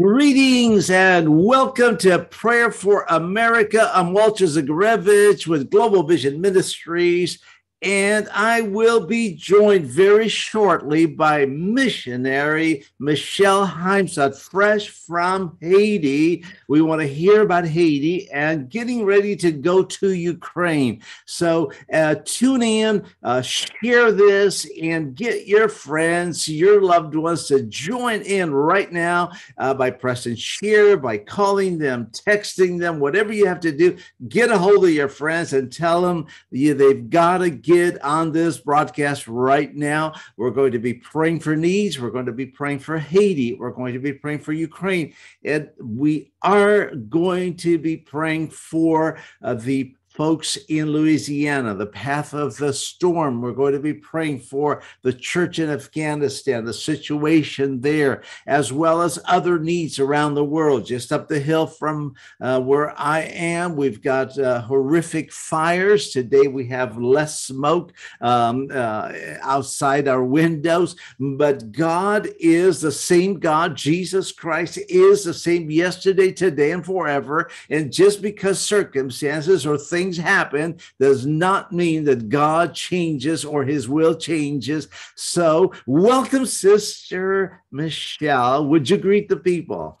Greetings and welcome to Prayer for America. I'm Walter Zygarewicz with Global Vision Ministries and I will be joined very shortly by missionary Michelle Heimstadt, fresh from Haiti. We want to hear about Haiti and getting ready to go to Ukraine. So uh, tune in, uh, share this, and get your friends, your loved ones to join in right now uh, by pressing share, by calling them, texting them, whatever you have to do. Get a hold of your friends and tell them you, they've got to get on this broadcast right now. We're going to be praying for needs. We're going to be praying for Haiti. We're going to be praying for Ukraine. And we are going to be praying for uh, the folks in Louisiana, the path of the storm. We're going to be praying for the church in Afghanistan, the situation there, as well as other needs around the world. Just up the hill from uh, where I am, we've got uh, horrific fires. Today we have less smoke um, uh, outside our windows, but God is the same God. Jesus Christ is the same yesterday, today, and forever. And just because circumstances or things things happen does not mean that God changes or his will changes. So, welcome, Sister Michelle. Would you greet the people?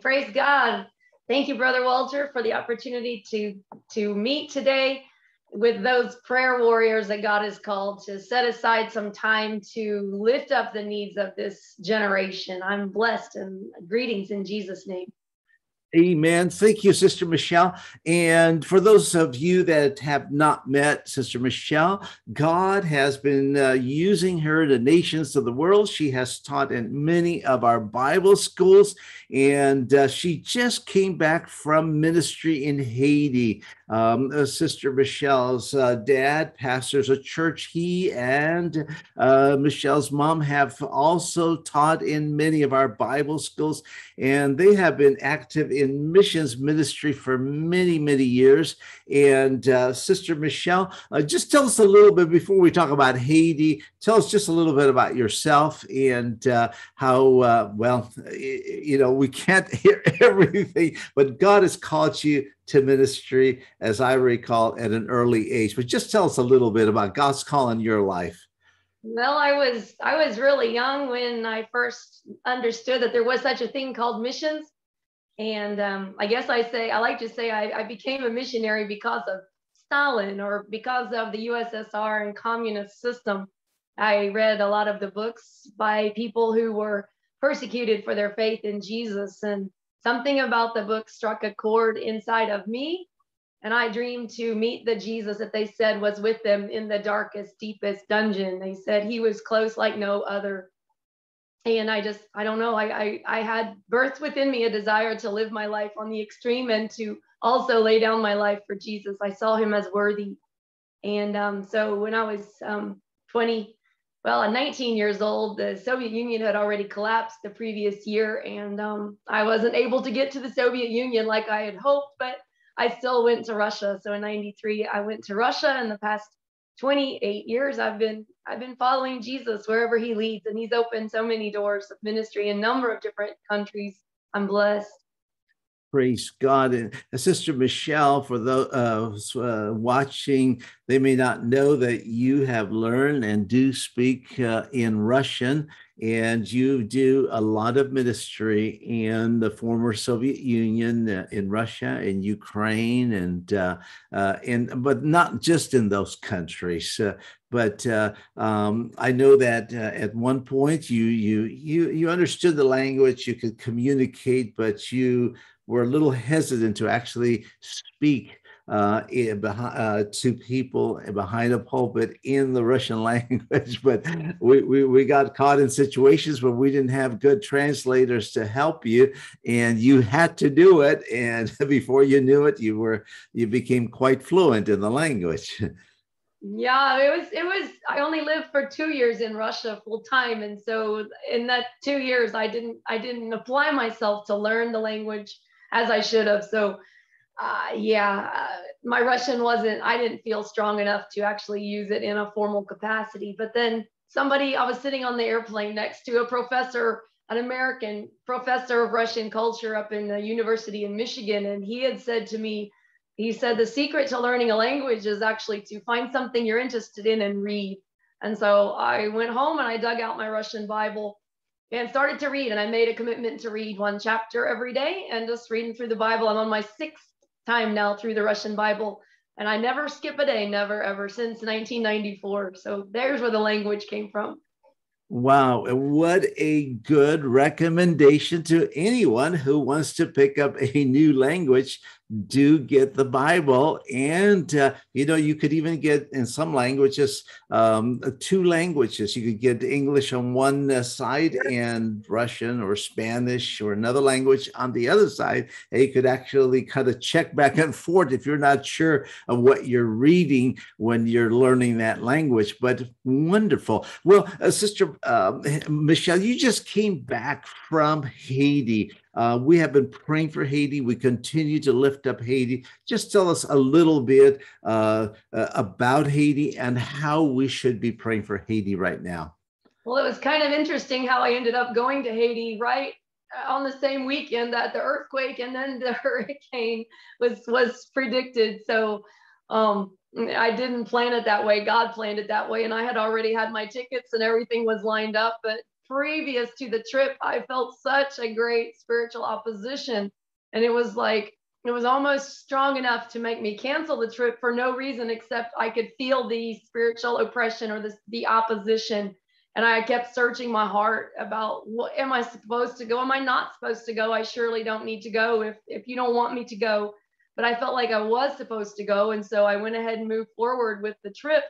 Praise God. Thank you, Brother Walter, for the opportunity to, to meet today with those prayer warriors that God has called to set aside some time to lift up the needs of this generation. I'm blessed and greetings in Jesus' name. Amen. Thank you, Sister Michelle. And for those of you that have not met Sister Michelle, God has been uh, using her to nations of the world. She has taught in many of our Bible schools, and uh, she just came back from ministry in Haiti. Um, uh, Sister Michelle's uh, dad pastors a church. He and uh, Michelle's mom have also taught in many of our Bible schools, and they have been active in missions ministry for many, many years. And uh, Sister Michelle, uh, just tell us a little bit before we talk about Haiti. Tell us just a little bit about yourself and uh, how, well, you know, we can't hear everything, but God has called you to ministry, as I recall, at an early age. But just tell us a little bit about God's call in your life. Well, I was I was really young when I first understood that there was such a thing called missions, and um, I guess I say I like to say I, I became a missionary because of Stalin or because of the USSR and communist system. I read a lot of the books by people who were persecuted for their faith in Jesus, and something about the book struck a chord inside of me. And I dreamed to meet the Jesus that they said was with them in the darkest, deepest dungeon. They said he was close like no other. And I just, I don't know, I, I, I had birthed within me a desire to live my life on the extreme and to also lay down my life for Jesus. I saw him as worthy. And um, so when I was um, 20, well, at 19 years old, the Soviet Union had already collapsed the previous year, and um, I wasn't able to get to the Soviet Union like I had hoped, but I still went to Russia. So in 93, I went to Russia. In the past 28 years, I've been I've been following Jesus wherever he leads, and he's opened so many doors of ministry in a number of different countries. I'm blessed. Praise God. And uh, Sister Michelle, for those uh, uh, watching, they may not know that you have learned and do speak uh, in Russian, and you do a lot of ministry in the former Soviet Union, uh, in Russia, in Ukraine, and uh, in but not just in those countries. but um, I know that at one point you you you you understood the language, you could communicate, but you were a little hesitant to actually speak uh, uh, to people behind a pulpit in the Russian language, but we, we, we got caught in situations where we didn't have good translators to help you, and you had to do it. And before you knew it, you were you became quite fluent in the language. Yeah, it was it was I only lived for 2 years in Russia full time and so in that 2 years I didn't I didn't apply myself to learn the language as I should have. So, uh, yeah, uh, my Russian wasn't, I didn't feel strong enough to actually use it in a formal capacity. But then somebody, I was sitting on the airplane next to a professor an American professor of Russian culture up in the university in Michigan, and he had said to me, he said the secret to learning a language is actually to find something you're interested in and read. And so I went home and I dug out my Russian Bible and started to read. And I made a commitment to read one chapter every day and just reading through the Bible. I'm on my sixth time now through the Russian Bible. And I never skip a day, never ever since 1994. So there's where the language came from. Wow, what a good recommendation to anyone who wants to pick up a new language do get the Bible. And, uh, you know, you could even get in some languages, um, two languages. You could get English on one uh, side and Russian or Spanish or another language on the other side. And you could actually kind of check back and forth if you're not sure of what you're reading when you're learning that language. But wonderful. Well, uh, Sister uh, Michelle, you just came back from Haiti. Uh, we have been praying for Haiti. We continue to lift up Haiti. Just tell us a little bit uh, uh, about Haiti and how we should be praying for Haiti right now. Well, it was kind of interesting how I ended up going to Haiti right on the same weekend that the earthquake and then the hurricane was was predicted. So um, I didn't plan it that way. God planned it that way, and I had already had my tickets and everything was lined up. But previous to the trip, I felt such a great spiritual opposition. And it was like, it was almost strong enough to make me cancel the trip for no reason except I could feel the spiritual oppression or the, the opposition. And I kept searching my heart about what am I supposed to go? Am I not supposed to go? I surely don't need to go if, if you don't want me to go. But I felt like I was supposed to go. And so I went ahead and moved forward with the trip.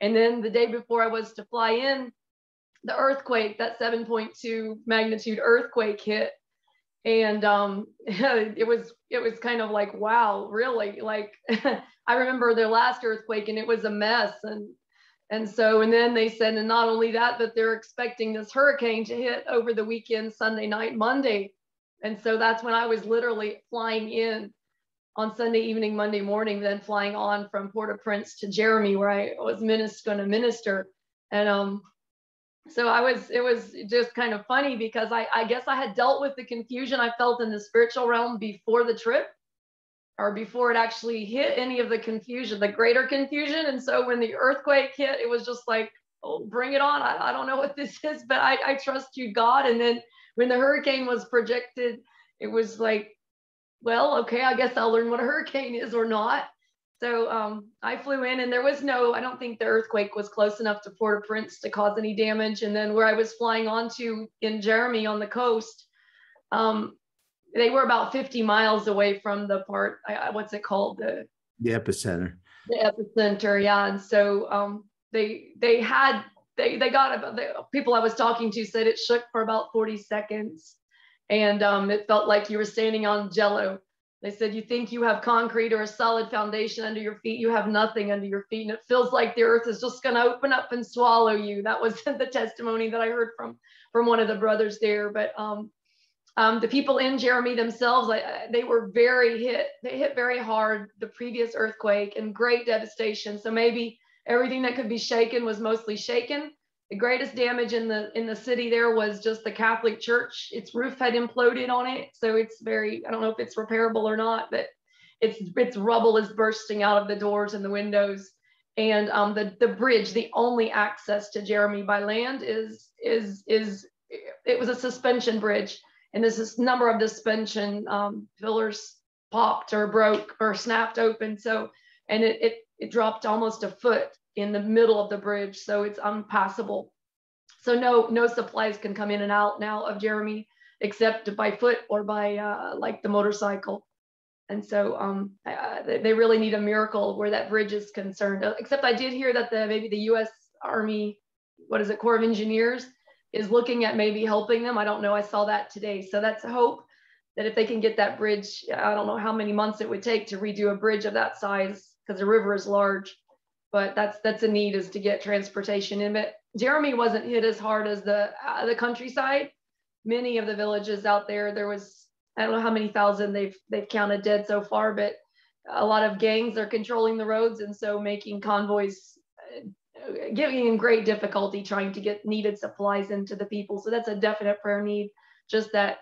And then the day before I was to fly in, the earthquake, that 7.2 magnitude earthquake hit. And um, it was it was kind of like, wow, really? Like I remember their last earthquake and it was a mess. And and so, and then they said, and not only that, but they're expecting this hurricane to hit over the weekend, Sunday night, Monday. And so that's when I was literally flying in on Sunday evening, Monday morning, then flying on from Port-au-Prince to Jérémie, where I was going to minister. And um, so I was, it was just kind of funny because I, I guess I had dealt with the confusion I felt in the spiritual realm before the trip or before it actually hit any of the confusion, the greater confusion. And so when the earthquake hit, it was just like, oh, bring it on. I, I don't know what this is, but I, I trust you, God. And then when the hurricane was projected, it was like, well, okay, I guess I'll learn what a hurricane is or not. So um, I flew in and there was no, I don't think the earthquake was close enough to Port-au-Prince to cause any damage. And then where I was flying onto in Jérémie on the coast, um, they were about 50 miles away from the part, I, what's it called? The, the epicenter. The epicenter, yeah. And so um, they they had, they, they got, about, the people I was talking to said it shook for about 40 seconds. And um, it felt like you were standing on jello they said, You think you have concrete or a solid foundation under your feet, you have nothing under your feet. And it feels like the earth is just going to open up and swallow you. That was the testimony that I heard from, from one of the brothers there. But um, um, the people in Jérémie themselves, I, they were very hit. They hit very hard the previous earthquake and great devastation. So maybe everything that could be shaken was mostly shaken the greatest damage in the in the city there was just the Catholic Church. Its roof had imploded on it, so it's very I don't know if it's repairable or not, but its its rubble is bursting out of the doors and the windows. And um, the the bridge, the only access to Jérémie by land, is is is it was a suspension bridge, and this is number of suspension um, pillars popped or broke or snapped open. So and it it, it dropped almost a foot in the middle of the bridge, so it's unpassable. So no no supplies can come in and out now of Jérémie except by foot or by uh, like the motorcycle. And so um, uh, they really need a miracle where that bridge is concerned. Except I did hear that the maybe the U.S. Army, what is it, Corps of Engineers, is looking at maybe helping them. I don't know. I saw that today. So that's a hope that if they can get that bridge, I don't know how many months it would take to redo a bridge of that size because the river is large but that's that's a need is to get transportation in. But Jérémie wasn't hit as hard as the uh, the countryside. Many of the villages out there, there was I don't know how many thousand they've they've counted dead so far, but a lot of gangs are controlling the roads and so making convoys uh, giving him great difficulty trying to get needed supplies into the people. So that's a definite prayer need. Just that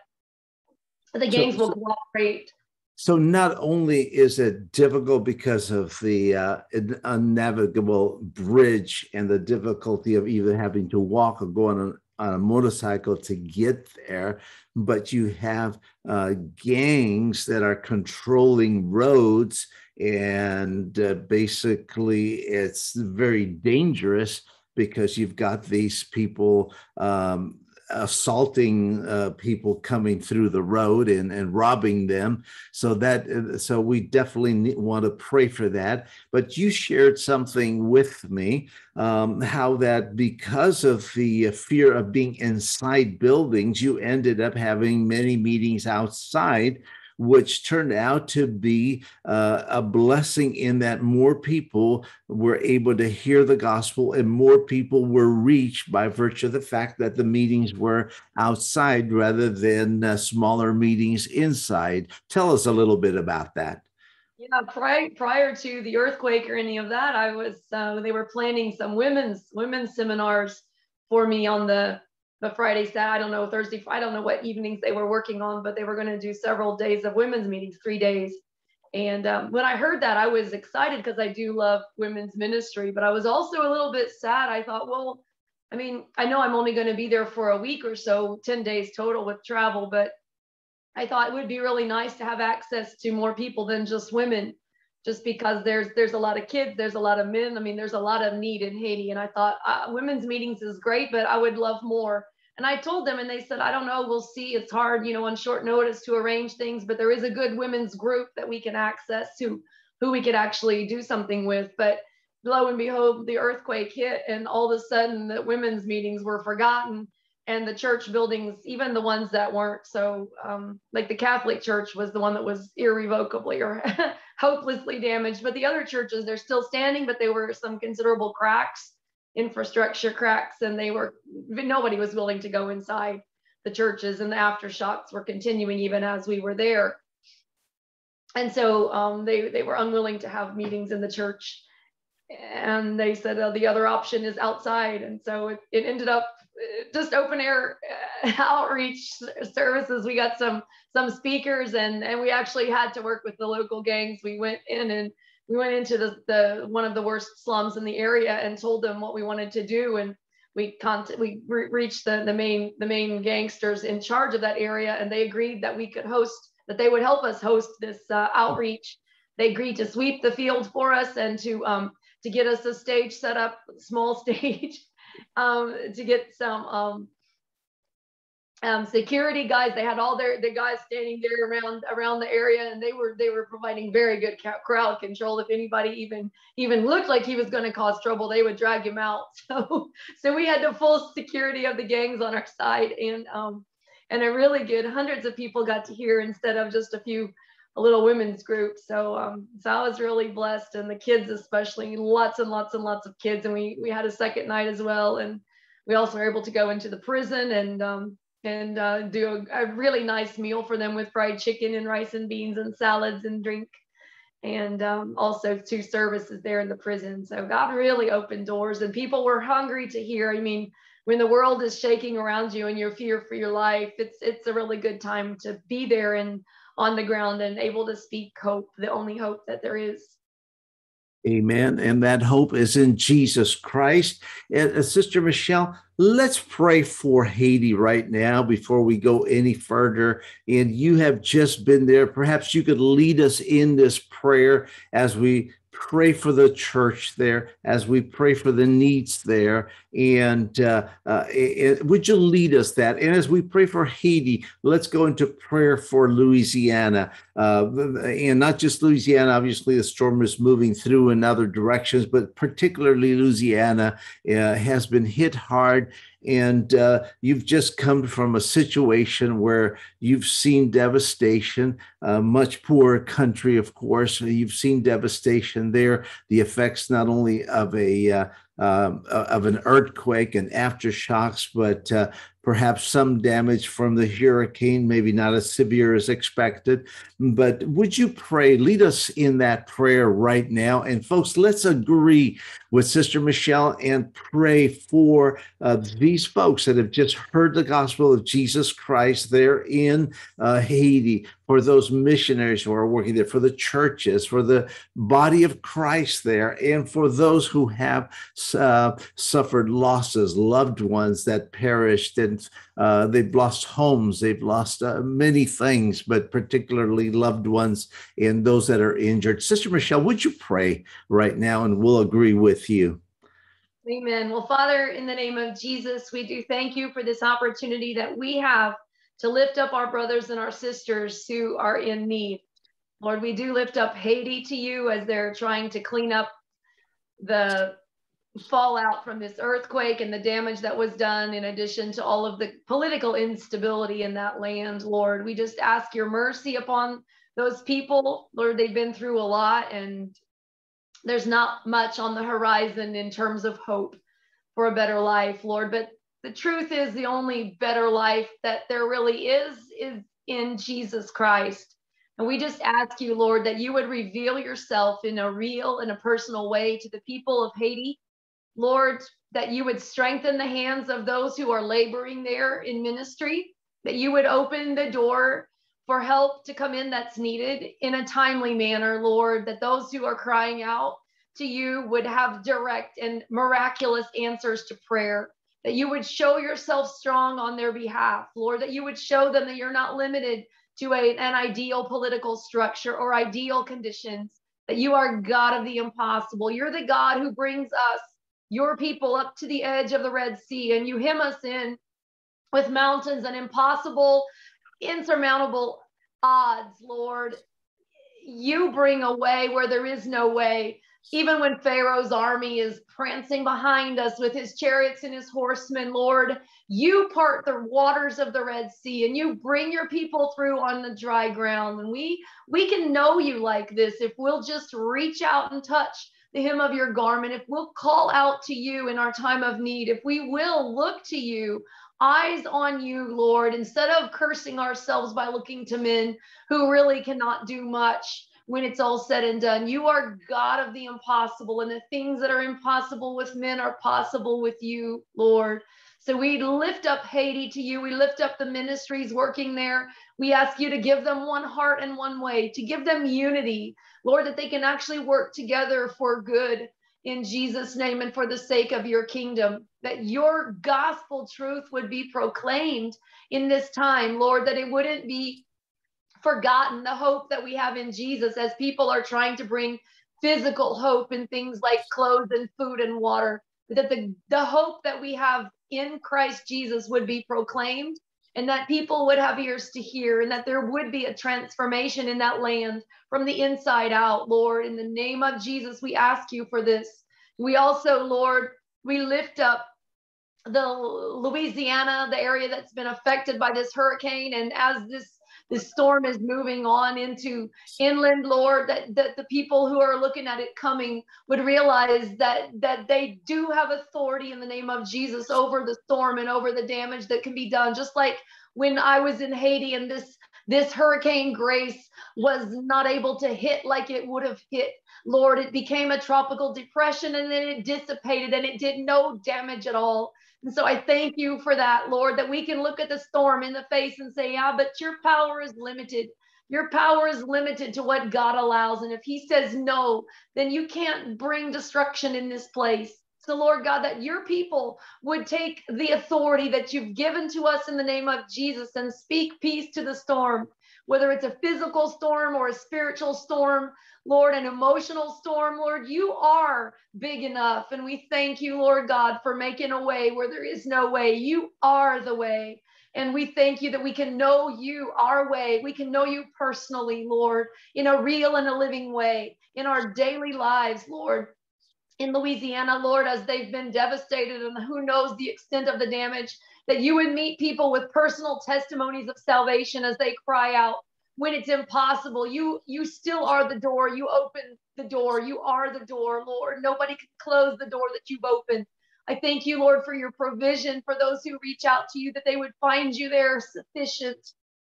the gangs so, will cooperate. So not only is it difficult because of the uh, unnavigable bridge and the difficulty of even having to walk or go on a, on a motorcycle to get there, but you have uh, gangs that are controlling roads and uh, basically it's very dangerous because you've got these people um, assaulting uh, people coming through the road and, and robbing them. So that uh, so we definitely want to pray for that. But you shared something with me um, how that because of the fear of being inside buildings you ended up having many meetings outside which turned out to be uh, a blessing in that more people were able to hear the gospel and more people were reached by virtue of the fact that the meetings were outside rather than uh, smaller meetings inside. Tell us a little bit about that. Yeah, prior prior to the earthquake or any of that, I was uh, they were planning some women's women's seminars for me on the the Friday, Saturday, I don't know, Thursday, I don't know what evenings they were working on, but they were going to do several days of women's meetings, three days. And um, when I heard that, I was excited because I do love women's ministry, but I was also a little bit sad. I thought, well, I mean, I know I'm only going to be there for a week or so, 10 days total with travel, but I thought it would be really nice to have access to more people than just women, just because there's there's a lot of kids, there's a lot of men. I mean, there's a lot of need in Haiti, and I thought uh, women's meetings is great, but I would love more. And I told them, and they said, I don't know, we'll see. It's hard, you know, on short notice to arrange things, but there is a good women's group that we can access to who we could actually do something with. But lo and behold, the earthquake hit, and all of a sudden the women's meetings were forgotten. And the church buildings, even the ones that weren't so, um, like the Catholic Church was the one that was irrevocably or hopelessly damaged. But the other churches, they're still standing, but there were some considerable cracks infrastructure cracks and they were nobody was willing to go inside the churches and the aftershocks were continuing even as we were there and so um, they they were unwilling to have meetings in the church and they said oh, the other option is outside and so it, it ended up just open air uh, outreach services. We got some some speakers and and we actually had to work with the local gangs. We went in and we went into the, the one of the worst slums in the area and told them what we wanted to do. And we contact, we re- reached the, the main the main gangsters in charge of that area and they agreed that we could host that they would help us host this uh, outreach. They agreed to sweep the field for us and to um, to get us a stage set up small stage um, to get some um, um, security guys. They had all their the guys standing there around around the area, and they were they were providing very good crowd control. If anybody even even looked like he was going to cause trouble, they would drag him out. So so we had the full security of the gangs on our side, and um and a really good hundreds of people got to hear instead of just a few a little women's group. So um so I was really blessed, and the kids especially, lots and lots and lots of kids, and we we had a second night as well, and we also were able to go into the prison and um, and uh, do a, a, really nice meal for them with fried chicken and rice and beans and salads and drink. And um, also two services there in the prison. So god really opened doors and people were hungry to hear. I mean when the world is shaking around you and you're fear for your life it's it's a really good time to be there and on the ground and able to speak hope the only hope that there is Amen. And that hope is in Jesus Christ. And uh, Sister Michelle, let's pray for Haiti right now before we go any further. And you have just been there. Perhaps you could lead us in this prayer as we pray for the church there, as we pray for the needs there. And uh, uh, would you lead us that? And as we pray for Haiti, let's go into prayer for Louisiana. Uh, and not just Louisiana, obviously, the storm is moving through in other directions, but particularly Louisiana uh, has been hit hard and uh, you've just come from a situation where you've seen devastation, a much poorer country, of course. You've seen devastation there, the effects not only of a uh, uh, of an earthquake and aftershocks, but uh, perhaps some damage from the hurricane, maybe not as severe as expected. But would you pray? Lead us in that prayer right now. And folks, let's agree with Sister Michelle and pray for uh, these folks that have just heard the gospel of Jesus Christ there in uh, Haiti, for those missionaries who are working there, for the churches, for the body of Christ there, and for those who have uh, suffered losses, loved ones that perished, and uh, they've lost homes, they've lost uh, many things, but particularly loved ones and those that are injured. Sister Michelle, would you pray right now, and we'll agree with you. Amen. Well, Father, in the name of Jesus, we do thank you for this opportunity that we have to lift up our brothers and our sisters who are in need. Lord, we do lift up Haiti to you as they're trying to clean up the fallout from this earthquake and the damage that was done, in addition to all of the political instability in that land. Lord, we just ask your mercy upon those people. Lord, they've been through a lot and there's not much on the horizon in terms of hope for a better life, Lord. But the truth is the only better life that there really is is in Jesus Christ. And we just ask you, Lord, that you would reveal yourself in a real and a personal way to the people of Haiti. Lord, that you would strengthen the hands of those who are laboring there in ministry, that you would open the door for help to come in that's needed in a timely manner, Lord, that those who are crying out to you would have direct and miraculous answers to prayer that you would show yourself strong on their behalf, Lord, that you would show them that you're not limited to a, an ideal political structure or ideal conditions, that you are God of the impossible. You're the God who brings us, your people, up to the edge of the Red Sea, and you hem us in with mountains and impossible, insurmountable odds, Lord. You bring a way where there is no way even when Pharaoh's army is prancing behind us with his chariots and his horsemen, Lord, you part the waters of the Red Sea and you bring your people through on the dry ground. And we we can know you like this if we'll just reach out and touch the hem of your garment, if we'll call out to you in our time of need, if we will look to you, eyes on you, Lord, instead of cursing ourselves by looking to men who really cannot do much when it's all said and done. You are God of the impossible, and the things that are impossible with men are possible with you, Lord. So we lift up Haiti to you. We lift up the ministries working there. We ask you to give them one heart and one way, to give them unity, Lord, that they can actually work together for good in Jesus' name and for the sake of your kingdom, that your gospel truth would be proclaimed in this time, Lord, that it wouldn't be forgotten the hope that we have in Jesus as people are trying to bring physical hope in things like clothes and food and water, that the, the hope that we have in Christ Jesus would be proclaimed and that people would have ears to hear and that there would be a transformation in that land from the inside out, Lord. In the name of Jesus, we ask you for this. We also, Lord, we lift up the Louisiana, the area that's been affected by this hurricane. And as this the storm is moving on into inland, Lord, that, that the people who are looking at it coming would realize that, that they do have authority in the name of Jesus over the storm and over the damage that can be done. Just like when I was in Haiti and this this hurricane grace was not able to hit like it would have hit lord it became a tropical depression and then it dissipated and it did no damage at all and so I thank you for that, Lord, that we can look at the storm in the face and say, yeah, but your power is limited. Your power is limited to what God allows. And if He says no, then you can't bring destruction in this place. So, Lord God, that your people would take the authority that you've given to us in the name of Jesus and speak peace to the storm, whether it's a physical storm or a spiritual storm. Lord, an emotional storm, Lord, you are big enough. And we thank you, Lord God, for making a way where there is no way. You are the way. And we thank you that we can know you our way. We can know you personally, Lord, in a real and a living way in our daily lives, Lord. In Louisiana, Lord, as they've been devastated and who knows the extent of the damage, that you would meet people with personal testimonies of salvation as they cry out when it's impossible you you still are the door you open the door you are the door lord nobody can close the door that you've opened I thank you, Lord, for your provision for those who reach out to you, that they would find you there sufficient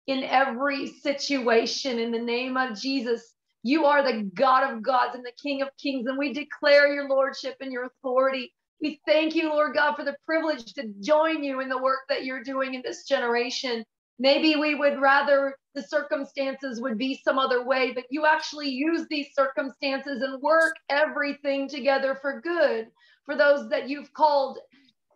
in every situation. In the name of Jesus, you are the God of gods and the King of kings, and we declare your lordship and your authority. We thank you, Lord God, for the privilege to join you in the work that you're doing in this generation. Maybe we would rather the circumstances would be some other way, but you actually use these circumstances and work everything together for good for those that you've called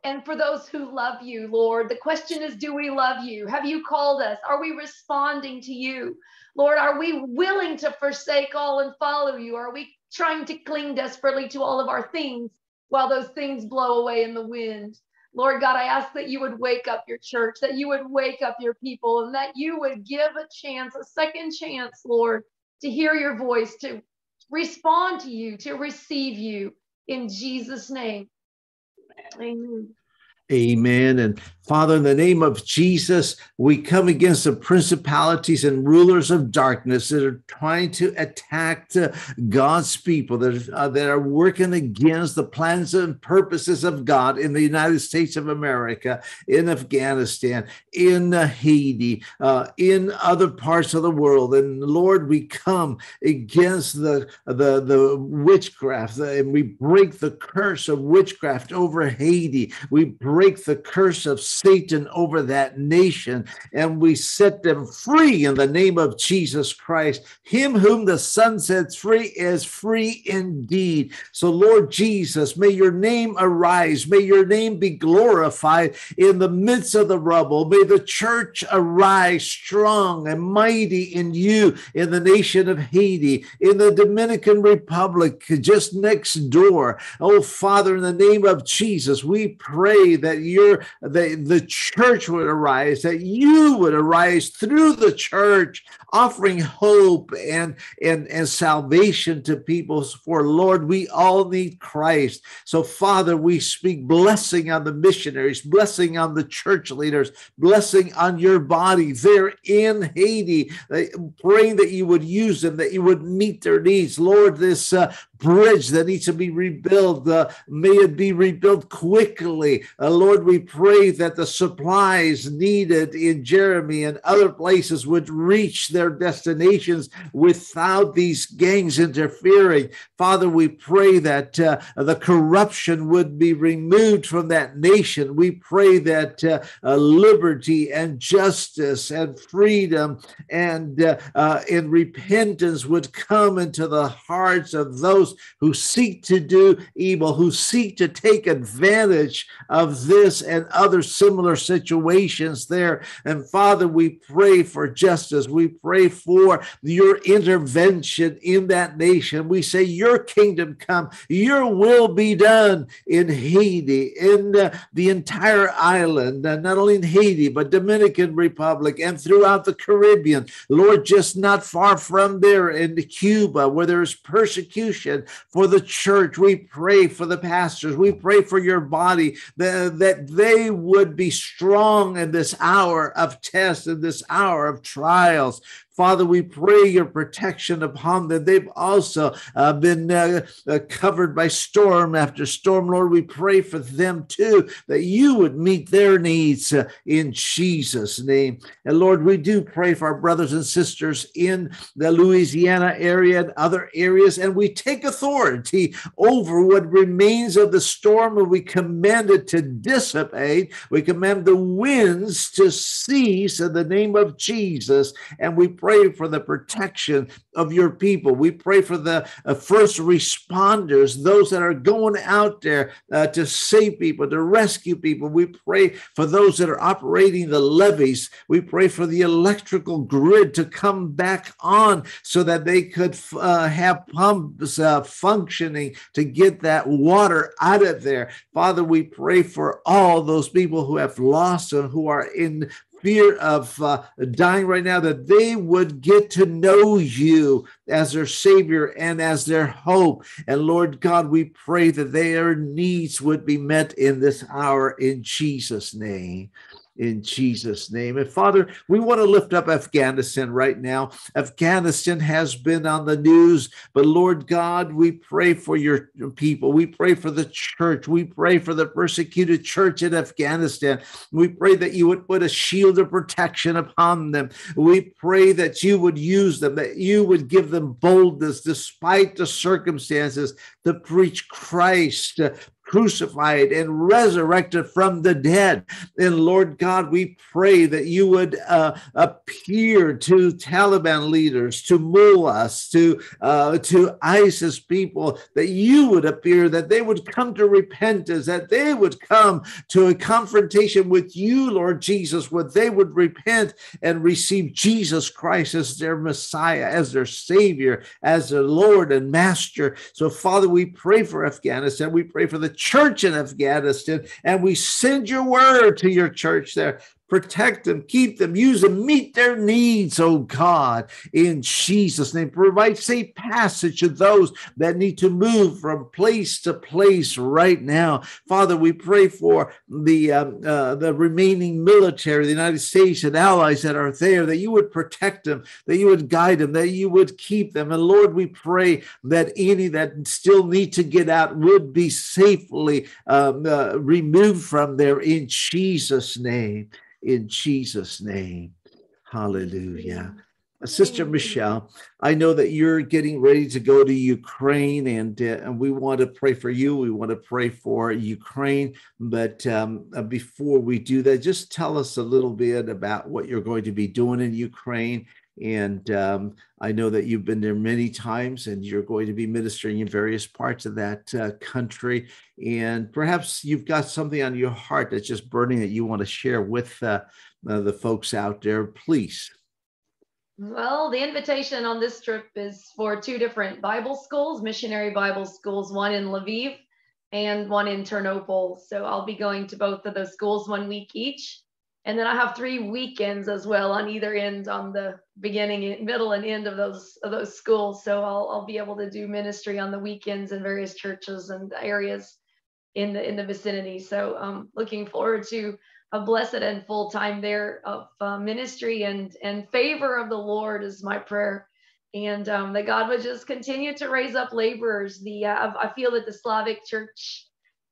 and for those who love you, Lord. The question is Do we love you? Have you called us? Are we responding to you? Lord, are we willing to forsake all and follow you? Are we trying to cling desperately to all of our things while those things blow away in the wind? Lord God, I ask that you would wake up your church, that you would wake up your people, and that you would give a chance, a second chance, Lord, to hear your voice, to respond to you, to receive you in Jesus' name. Amen. Amen. And Father, in the name of Jesus, we come against the principalities and rulers of darkness that are trying to attack God's people, that, uh, that are working against the plans and purposes of God in the United States of America, in Afghanistan, in uh, Haiti, uh, in other parts of the world. And Lord, we come against the, the, the witchcraft and we break the curse of witchcraft over Haiti. We break the curse of Satan over that nation and we set them free in the name of Jesus Christ. Him whom the Son sets free is free indeed. So, Lord Jesus, may your name arise. May your name be glorified in the midst of the rubble. May the church arise strong and mighty in you in the nation of Haiti, in the Dominican Republic, just next door. Oh, Father, in the name of Jesus, we pray that your the, the church would arise, that you would arise through the church, offering hope and, and, and salvation to people. For Lord, we all need Christ. So, Father, we speak blessing on the missionaries, blessing on the church leaders, blessing on your body there in Haiti, praying that you would use them, that you would meet their needs. Lord, this uh, bridge that needs to be rebuilt. Uh, may it be rebuilt quickly. Uh, Lord, we pray that the supplies needed in Jérémie and other places would reach their destinations without these gangs interfering. Father, we pray that uh, the corruption would be removed from that nation. We pray that uh, uh, liberty and justice and freedom and uh, in repentance would come into the hearts of those those who seek to do evil, who seek to take advantage of this and other similar situations there. And Father, we pray for justice. We pray for your intervention in that nation. We say, Your kingdom come, your will be done in Haiti, in uh, the entire island, uh, not only in Haiti, but Dominican Republic and throughout the Caribbean. Lord, just not far from there in Cuba, where there's persecution for the church. We pray for the pastors. We pray for your body that, that they would be strong in this hour of test, in this hour of trials. Father, we pray your protection upon them. They've also uh, been uh, uh, covered by storm after storm. Lord, we pray for them too, that you would meet their needs uh, in Jesus' name. And Lord, we do pray for our brothers and sisters in the Louisiana area and other areas, and we take authority over what remains of the storm, and we command it to dissipate. We command the winds to cease in the name of Jesus, and we pray for the protection of your people. We pray for the uh, first responders, those that are going out there uh, to save people, to rescue people. We pray for those that are operating the levees. We pray for the electrical grid to come back on so that they could uh, have pumps uh, functioning to get that water out of there. Father, we pray for all those people who have lost and who are in fear of uh, dying right now, that they would get to know you as their Savior and as their hope. And Lord God, we pray that their needs would be met in this hour in Jesus' name. In Jesus' name. And Father, we want to lift up Afghanistan right now. Afghanistan has been on the news, but Lord God, we pray for your people. We pray for the church. We pray for the persecuted church in Afghanistan. We pray that you would put a shield of protection upon them. We pray that you would use them, that you would give them boldness despite the circumstances to preach Christ, crucified and resurrected from the dead. And Lord God, we pray that you would uh, appear to Taliban leaders, to mullahs, to uh, to ISIS people, that you would appear, that they would come to repentance, that they would come to a confrontation with you, Lord Jesus, where they would repent and receive Jesus Christ as their Messiah, as their Savior, as their Lord and Master. So, Father, we pray for Afghanistan. We pray for the church in Afghanistan, and we send your word to your church there protect them, keep them, use them, meet their needs, oh God, in Jesus' name. Provide safe passage to those that need to move from place to place right now. Father, we pray for the um, uh, the remaining military, the United States and allies that are there, that you would protect them, that you would guide them, that you would keep them. And Lord, we pray that any that still need to get out would be safely um, uh, removed from there in Jesus' name in Jesus' name. Hallelujah. Sister Michelle, I know that you're getting ready to go to Ukraine, and, uh, and we want to pray for you. We want to pray for Ukraine. But um, uh, before we do that, just tell us a little bit about what you're going to be doing in Ukraine. And um, I know that you've been there many times and you're going to be ministering in various parts of that uh, country. And perhaps you've got something on your heart that's just burning that you want to share with uh, uh, the folks out there. Please. Well, the invitation on this trip is for two different Bible schools, missionary Bible schools, one in Lviv and one in Ternopil. So I'll be going to both of those schools one week each. And then I have three weekends as well on either end on the beginning, middle, and end of those of those schools. So I'll I'll be able to do ministry on the weekends in various churches and areas in the in the vicinity. So I'm um, looking forward to a blessed and full time there of uh, ministry and and favor of the Lord is my prayer, and um, that God would just continue to raise up laborers. The uh, I feel that the Slavic Church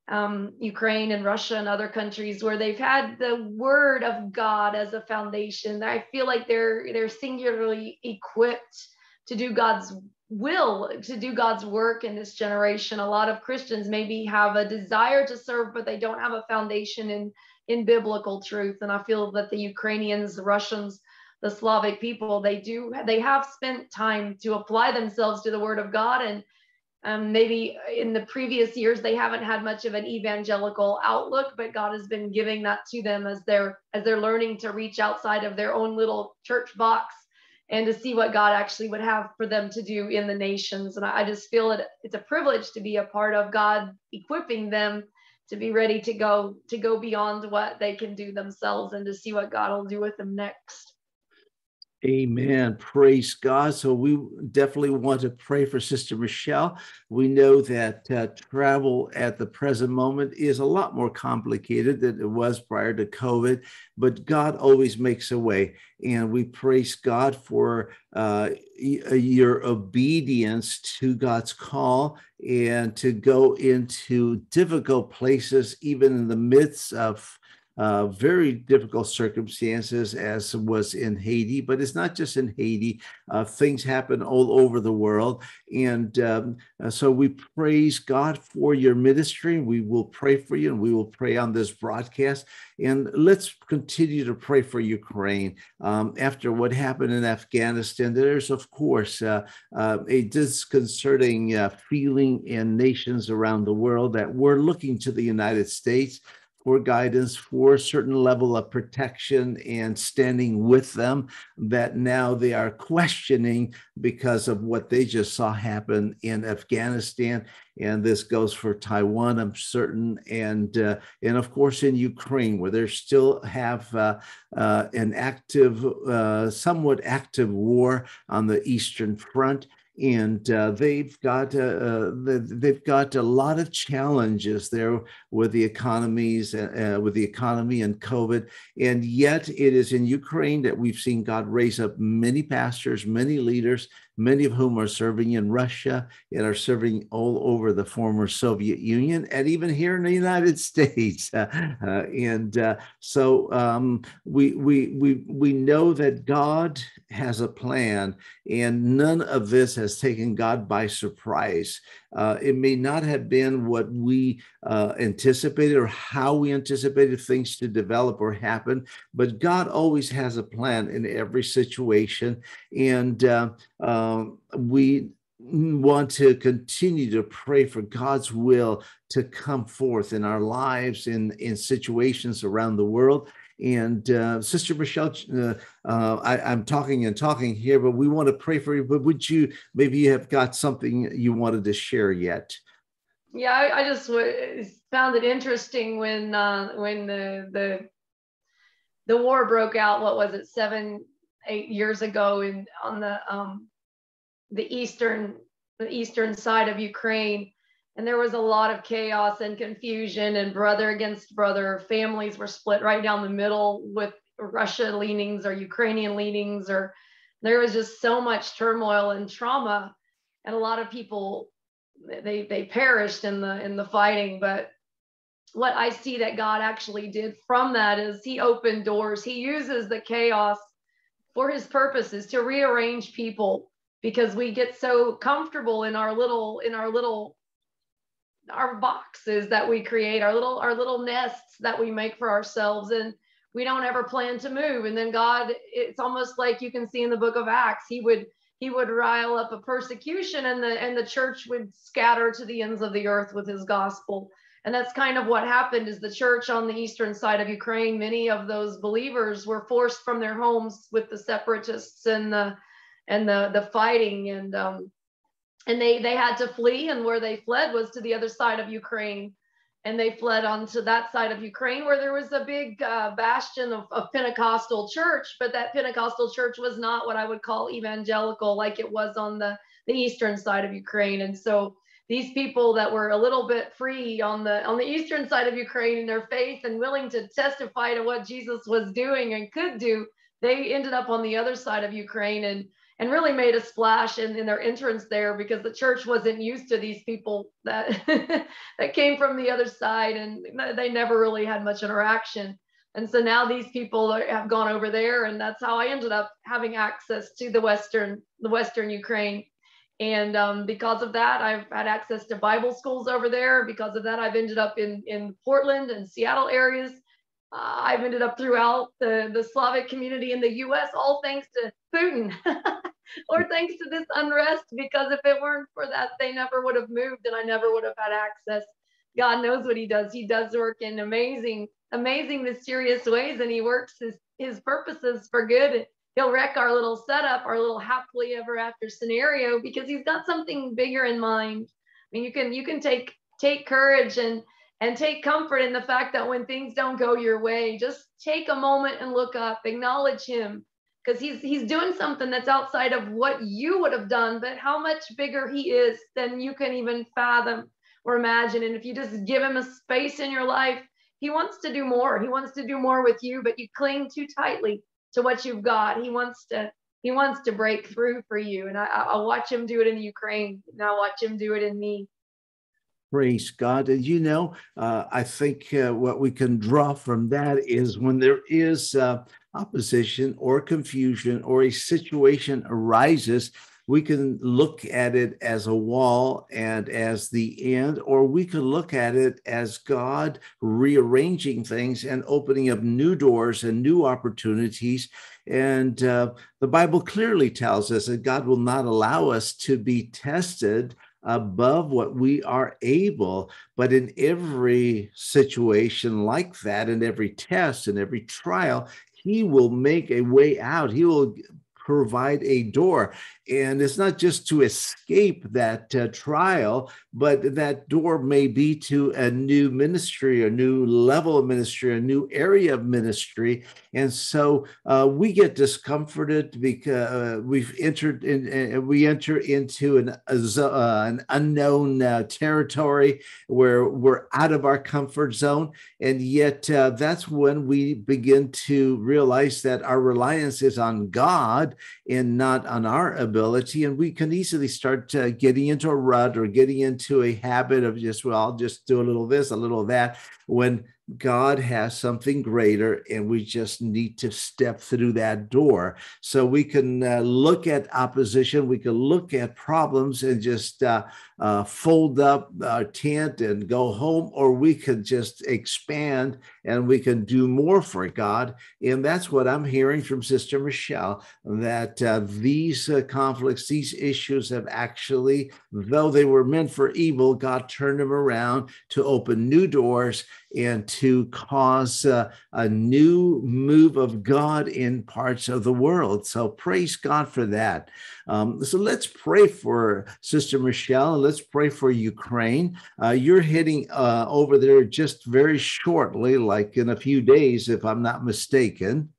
um, Ukraine and Russia and other countries where they've had the word of God as a foundation. I feel like they're they're singularly equipped to do God's will, to do God's work in this generation. A lot of Christians maybe have a desire to serve, but they don't have a foundation in in biblical truth. And I feel that the Ukrainians, the Russians, the Slavic people, they do they have spent time to apply themselves to the word of God and um, maybe in the previous years they haven't had much of an evangelical outlook, but God has been giving that to them as they're as they're learning to reach outside of their own little church box and to see what God actually would have for them to do in the nations. And I, I just feel it it's a privilege to be a part of God equipping them to be ready to go to go beyond what they can do themselves and to see what God will do with them next. Amen. Praise God. So we definitely want to pray for Sister Michelle. We know that uh, travel at the present moment is a lot more complicated than it was prior to COVID, but God always makes a way. And we praise God for uh, your obedience to God's call and to go into difficult places, even in the midst of uh, very difficult circumstances, as was in Haiti. But it's not just in Haiti, uh, things happen all over the world. And um, uh, so we praise God for your ministry. We will pray for you and we will pray on this broadcast. And let's continue to pray for Ukraine. Um, after what happened in Afghanistan, there's, of course, uh, uh, a disconcerting uh, feeling in nations around the world that we're looking to the United States for guidance, for a certain level of protection and standing with them that now they are questioning because of what they just saw happen in Afghanistan. And this goes for Taiwan, I'm certain, and uh, and of course in Ukraine, where they still have uh, uh, an active, uh, somewhat active war on the Eastern Front. And uh, they've got uh, uh they've got a lot of challenges there with the economies uh, uh, with the economy and COVID, and yet it is in Ukraine that we've seen God raise up many pastors, many leaders many of whom are serving in Russia and are serving all over the former Soviet Union and even here in the United States. Uh, uh, and uh, so um, we, we, we, we know that God has a plan, and none of this has taken God by surprise. Uh, it may not have been what we uh, anticipated or how we anticipated things to develop or happen, but God always has a plan in every situation. And uh, um, we want to continue to pray for God's will to come forth in our lives in in situations around the world and uh, Sister Michelle, uh, uh, I, am talking and talking here, but we want to pray for you. But would you maybe you have got something you wanted to share yet? Yeah, I, I just w- found it interesting when uh, when the the the war broke out. What was it, seven, eight years ago, in on the um, the eastern the eastern side of Ukraine and there was a lot of chaos and confusion and brother against brother. Families were split right down the middle with russia leanings or ukrainian leanings or there was just so much turmoil and trauma. And a lot of people they they perished in the in the fighting. But what i see that god actually did from that is he opened doors. He uses the chaos for his purposes to rearrange people because we get so comfortable in our little in our little our boxes that we create, our little our little nests that we make for ourselves, and we don't ever plan to move. And then God, it's almost like you can see in the book of Acts, He would He would rile up a persecution, and the and the church would scatter to the ends of the earth with His gospel. And that's kind of what happened. Is the church on the eastern side of Ukraine? Many of those believers were forced from their homes with the separatists and the and the the fighting and um, and they they had to flee and where they fled was to the other side of ukraine. And they fled onto that side of ukraine where there was a big uh, bastion of, of pentecostal church but that pentecostal church was not what i would call evangelical like it was on the the eastern side of ukraine. And so these people that were a little bit free on the on the eastern side of ukraine in their faith and willing to testify to what jesus was doing and could do they ended up on the other side of ukraine. And and really made a splash in, in their entrance there because the church wasn't used to these people that that came from the other side and they never really had much interaction. And so now these people are, have gone over there and that's how i ended up having access to the western the western ukraine. And um, because of that i've had access to bible schools over there. Because of that i've ended up in in portland and seattle areas uh, I've ended up throughout the, the Slavic community in the US, all thanks to Putin or thanks to this unrest, because if it weren't for that, they never would have moved and I never would have had access. God knows what he does. He does work in amazing, amazing, mysterious ways, and he works his, his purposes for good. He'll wreck our little setup, our little happily ever after scenario, because he's got something bigger in mind. I mean, you can you can take take courage and and take comfort in the fact that when things don't go your way, just take a moment and look up, acknowledge him because he's he's doing something that's outside of what you would have done, but how much bigger he is than you can even fathom or imagine. And if you just give him a space in your life, he wants to do more. He wants to do more with you, but you cling too tightly to what you've got. He wants to he wants to break through for you. And I, I'll watch him do it in Ukraine. And I'll watch him do it in me. Praise God. And you know, uh, I think uh, what we can draw from that is when there is uh, opposition or confusion or a situation arises, we can look at it as a wall and as the end, or we can look at it as God rearranging things and opening up new doors and new opportunities. And uh, the Bible clearly tells us that God will not allow us to be tested above what we are able. But in every situation like that, in every test, in every trial, he will make a way out. He will provide a door. and it's not just to escape that uh, trial, but that door may be to a new ministry, a new level of ministry, a new area of ministry. And so uh, we get discomforted because uh, we've entered in, uh, we enter into an, uh, an unknown uh, territory where we're out of our comfort zone. And yet that's when we begin to realize that our reliance is on God and not on our ability. And we can easily start uh, getting into a rut or getting into a habit of just, well, I'll just do a little this, a little that, when God has something greater, and we just need to step through that door. So we can uh, look at opposition, we can look at problems and just uh, uh, fold up our tent and go home, or we could just expand and we can do more for God. And that's what I'm hearing from Sister Michelle that uh, these uh, conflicts, these issues have actually, though they were meant for evil, God turned them around to open new doors and to cause uh, a new move of God in parts of the world. So praise God for that. Um, so let's pray for Sister Michelle. Let's pray for Ukraine. Uh, you're heading uh, over there just very shortly, like in a few days, if I'm not mistaken.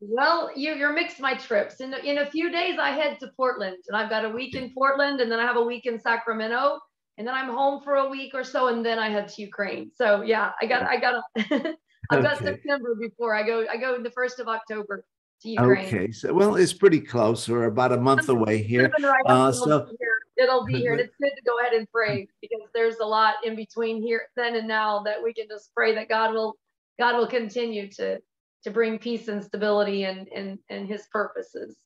Well, you, you're mixed my trips. In, in a few days, I head to Portland, and I've got a week in Portland, and then I have a week in Sacramento, and then I'm home for a week or so, and then I head to Ukraine. So yeah, I got I got a, I've got okay. September before I go. I go the first of October to Ukraine. Okay, so well, it's pretty close. We're about a month away here. Right uh, so it'll be here, and it's good to go ahead and pray because there's a lot in between here, then and now that we can just pray that God will God will continue to to bring peace and stability and and and His purposes.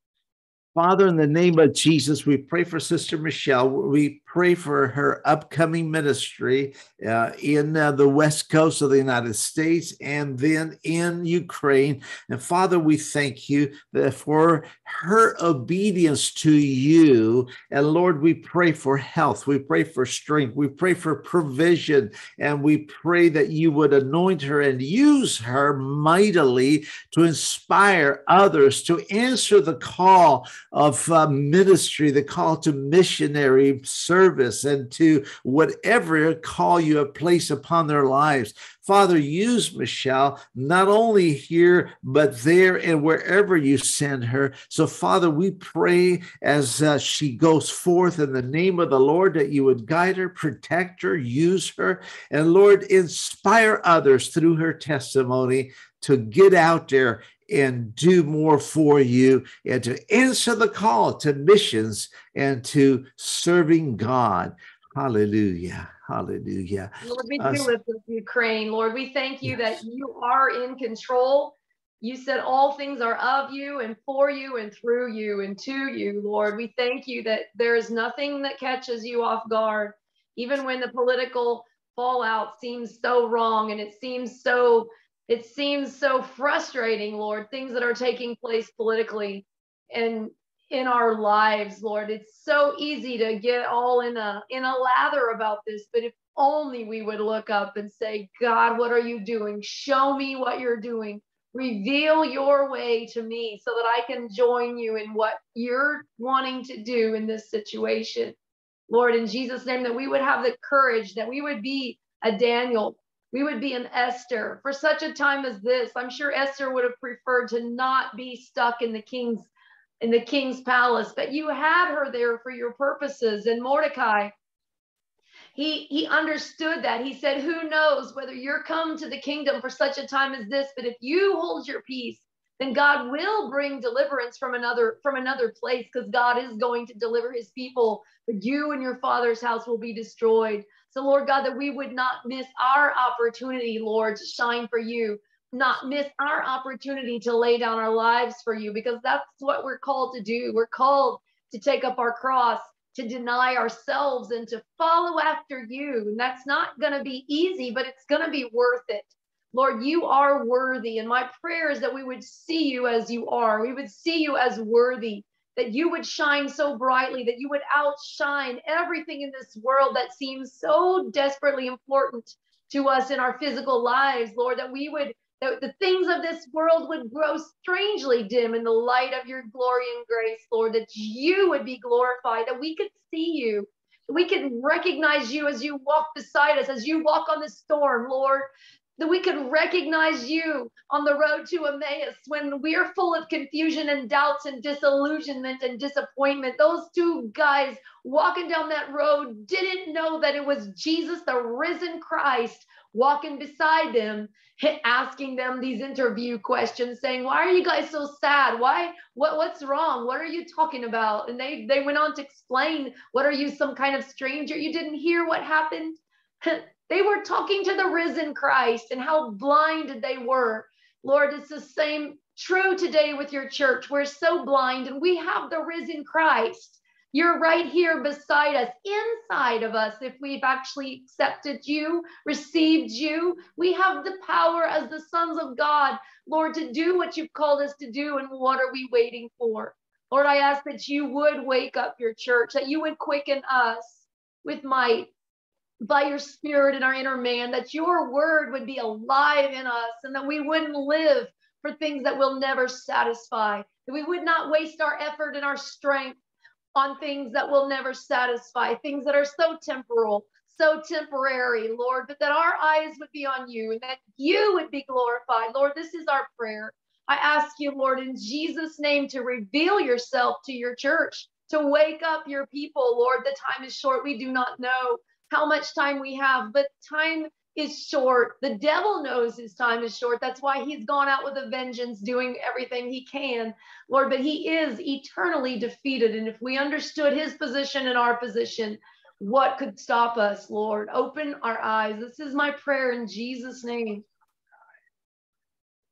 Father, in the name of Jesus, we pray for Sister Michelle. We pray for her upcoming ministry uh, in uh, the west coast of the United States and then in Ukraine. And Father, we thank you for her obedience to you. And Lord, we pray for health. We pray for strength. We pray for provision. And we pray that you would anoint her and use her mightily to inspire others to answer the call of uh, ministry, the call to missionary service and to whatever call you have placed upon their lives. Father, use Michelle not only here, but there and wherever you send her. So, Father, we pray as uh, she goes forth in the name of the Lord that you would guide her, protect her, use her, and Lord, inspire others through her testimony to get out there and do more for you and to answer the call to missions and to serving God. Hallelujah. Hallelujah. Lord, we do lift up Ukraine. Lord, we thank you yes. that you are in control. You said all things are of you and for you and through you and to you, Lord. We thank you that there is nothing that catches you off guard, even when the political fallout seems so wrong and it seems so it seems so frustrating, Lord, things that are taking place politically and in our lives, Lord. It's so easy to get all in a in a lather about this, but if only we would look up and say, God, what are you doing? Show me what you're doing. Reveal your way to me so that I can join you in what you're wanting to do in this situation. Lord, in Jesus' name, that we would have the courage, that we would be a Daniel, we would be an Esther for such a time as this. I'm sure Esther would have preferred to not be stuck in the king's in the king's palace, but you had her there for your purposes. And Mordecai, he he understood that. He said, "Who knows whether you're come to the kingdom for such a time as this? But if you hold your peace, then God will bring deliverance from another from another place, because God is going to deliver His people. But you and your father's house will be destroyed." So, Lord God, that we would not miss our opportunity, Lord, to shine for you, not miss our opportunity to lay down our lives for you, because that's what we're called to do. We're called to take up our cross, to deny ourselves, and to follow after you. And that's not going to be easy, but it's going to be worth it. Lord, you are worthy. And my prayer is that we would see you as you are. We would see you as worthy that you would shine so brightly, that you would outshine everything in this world that seems so desperately important to us in our physical lives, Lord, that we would that the things of this world would grow strangely dim in the light of your glory and grace, Lord, that you would be glorified, that we could see you, that we could recognize you as you walk beside us, as you walk on the storm, Lord, that we could recognize you on the road to Emmaus when we're full of confusion and doubts and disillusionment and disappointment. Those two guys walking down that road didn't know that it was Jesus, the risen Christ, walking beside them, asking them these interview questions, saying, "Why are you guys so sad? Why? What? What's wrong? What are you talking about?" And they they went on to explain, "What are you, some kind of stranger? You didn't hear what happened." They were talking to the risen Christ and how blinded they were. Lord, it's the same true today with your church. We're so blind and we have the risen Christ. You're right here beside us, inside of us. If we've actually accepted you, received you, we have the power as the sons of God, Lord, to do what you've called us to do. And what are we waiting for? Lord, I ask that you would wake up your church, that you would quicken us with might, by your spirit in our inner man, that your word would be alive in us and that we wouldn't live for things that will never satisfy, that we would not waste our effort and our strength on things that will never satisfy, things that are so temporal, so temporary, Lord, but that our eyes would be on you and that you would be glorified. Lord, this is our prayer. I ask you, Lord, in Jesus' name to reveal yourself to your church, to wake up your people, Lord. The time is short. We do not know how much time we have, but time is short. The devil knows his time is short. That's why he's gone out with a vengeance, doing everything he can, Lord. But he is eternally defeated. And if we understood his position and our position, what could stop us, Lord? Open our eyes. This is my prayer in Jesus' name.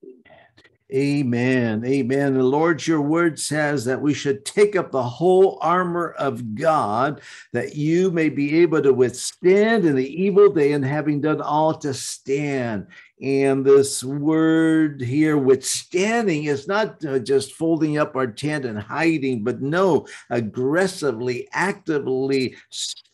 Amen. Amen. Amen. The Lord, your word says that we should take up the whole armor of God that you may be able to withstand in the evil day and having done all to stand. And this word here, withstanding, is not uh, just folding up our tent and hiding, but no, aggressively, actively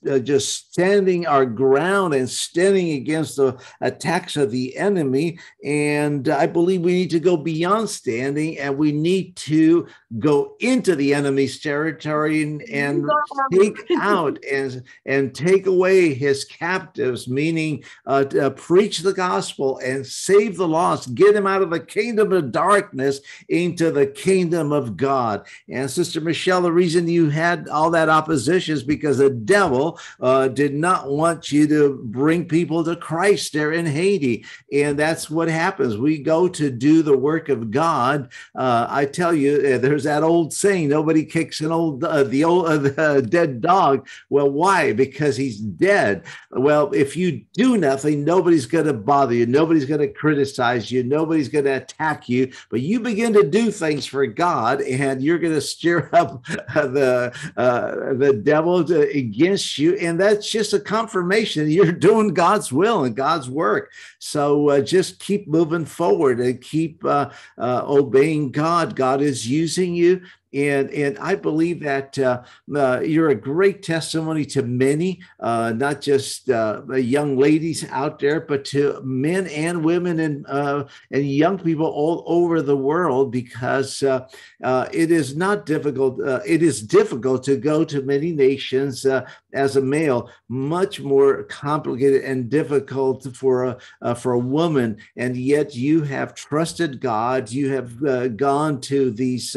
uh, just standing our ground and standing against the attacks of the enemy. And I believe we need to go beyond standing and we need to go into the enemy's territory and, and take out and, and take away his captives, meaning uh, to, uh, preach the gospel and save the lost, get him out of the kingdom of darkness into the kingdom of God. And Sister Michelle, the reason you had all that opposition is because the devil uh, did not want you to bring people to Christ there in Haiti. And that's what happens. We go to do the work of God. Uh, I tell you, uh, there's that old saying, nobody kicks an old, uh, the old uh, dead dog. Well, why? Because he's dead. Well, if you do nothing, nobody's going to bother you. Nobody's going to criticize you. Nobody's going to attack you. But you begin to do things for God, and you're going to stir up the uh, the devil to, against you, and that's just a confirmation you're doing God's will and God's work. So uh, just keep moving forward and keep uh, uh obeying God. God is using you and and I believe that uh, uh, you're a great testimony to many, uh, not just uh, young ladies out there, but to men and women and uh, and young people all over the world. Because uh, it is not difficult. it is difficult to go to many nations as a male. Much more complicated and difficult for a for a woman. And yet you have trusted God. You have gone to these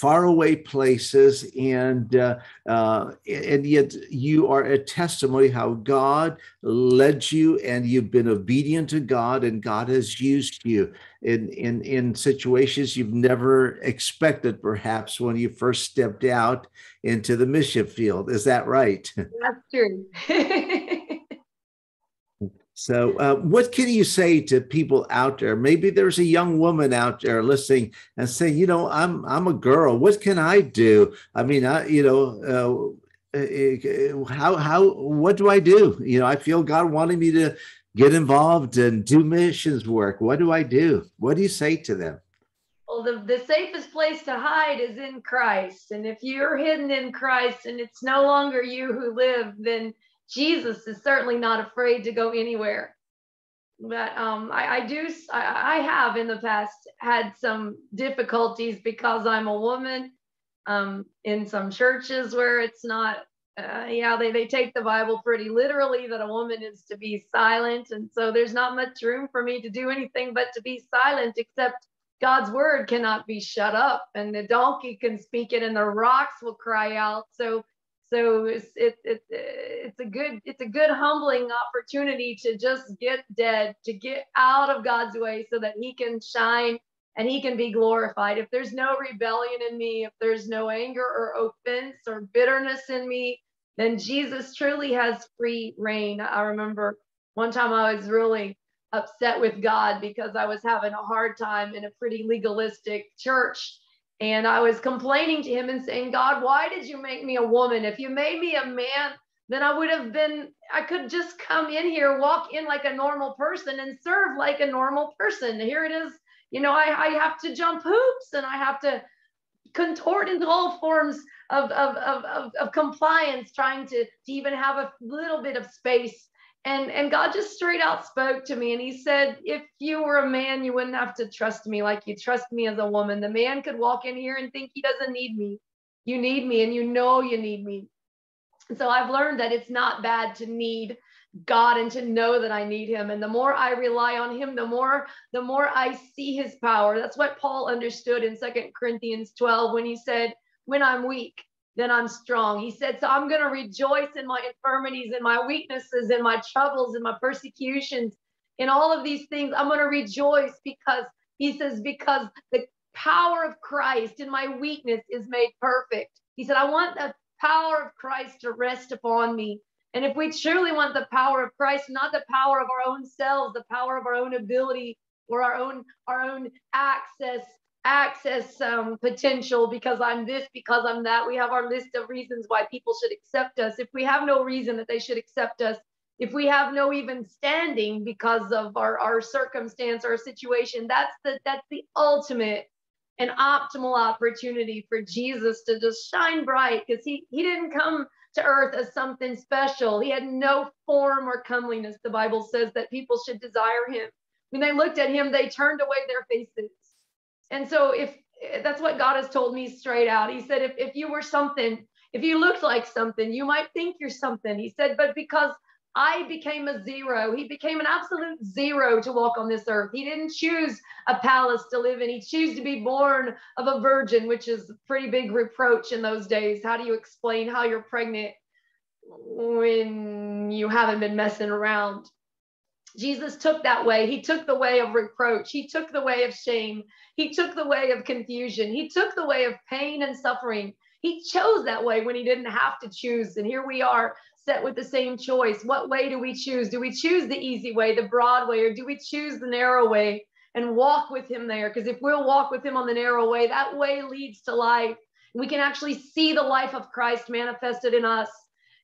faraway places, and uh, uh, and yet you are a testimony how God led you, and you've been obedient to God, and God has used you in in in situations you've never expected, perhaps when you first stepped out into the mission field. Is that right? That's true. So, uh, what can you say to people out there? Maybe there's a young woman out there listening and saying, you know, I'm I'm a girl. What can I do? I mean, I you know, uh, uh, how how what do I do? You know, I feel God wanting me to get involved and do missions work. What do I do? What do you say to them? Well, the, the safest place to hide is in Christ. And if you're hidden in Christ and it's no longer you who live, then Jesus is certainly not afraid to go anywhere. but um, I, I do I, I, have in the past had some difficulties because I'm a woman um, in some churches where it's not uh, yeah they, they take the Bible pretty literally that a woman is to be silent and so there's not much room for me to do anything but to be silent except God's word cannot be shut up and the donkey can speak it and the rocks will cry out so so it's it, it, it's a good it's a good humbling opportunity to just get dead to get out of god's way so that he can shine and he can be glorified. If there's no rebellion in me if there's no anger or offense or bitterness in me then jesus truly has free rein. I remember one time i was really upset with god because i was having a hard time in a pretty legalistic church and I was complaining to him and saying, God, why did you make me a woman? If you made me a man, then I would have been, I could just come in here, walk in like a normal person and serve like a normal person. Here it is. You know, I, I have to jump hoops and I have to contort into all forms of, of, of, of, of compliance, trying to, to even have a little bit of space and and god just straight out spoke to me and he said if you were a man you wouldn't have to trust me like you trust me as a woman. The man could walk in here and think he doesn't need me. You need me and you know you need me. So i've learned that it's not bad to need god and to know that i need him. And the more i rely on him the more the more i see his power. That's what paul understood in Second corinthians 12 when he said when i'm weak then I'm strong. He said, So I'm going to rejoice in my infirmities, in my weaknesses, in my troubles, in my persecutions, in all of these things. I'm going to rejoice because he says, Because the power of Christ in my weakness is made perfect. He said, I want the power of Christ to rest upon me. And if we truly want the power of Christ, not the power of our own selves, the power of our own ability or our own our own access access some potential because I'm this, because I'm that. We have our list of reasons why people should accept us. If we have no reason that they should accept us, if we have no even standing because of our, our circumstance or situation, that's the that's the ultimate and optimal opportunity for Jesus to just shine bright because he he didn't come to earth as something special. He had no form or comeliness. The Bible says that people should desire him. When they looked at him, they turned away their faces. And so if eh, that's what God has told me straight out. He said, if, if you were something, if you looked like something, you might think you're something. He said, but because I became a zero, he became an absolute zero to walk on this earth. He didn't choose a palace to live in. He chose to be born of a virgin, which is a pretty big reproach in those days. How do you explain how you're pregnant when you haven't been messing around? Jesus took that way. He took the way of reproach. He took the way of shame. He took the way of confusion. He took the way of pain and suffering. He chose that way when he didn't have to choose. And here we are set with the same choice. What way do we choose? Do we choose the easy way, the broad way, or do we choose the narrow way and walk with him there? Because if we'll walk with him on the narrow way, that way leads to life. We can actually see the life of Christ manifested in us.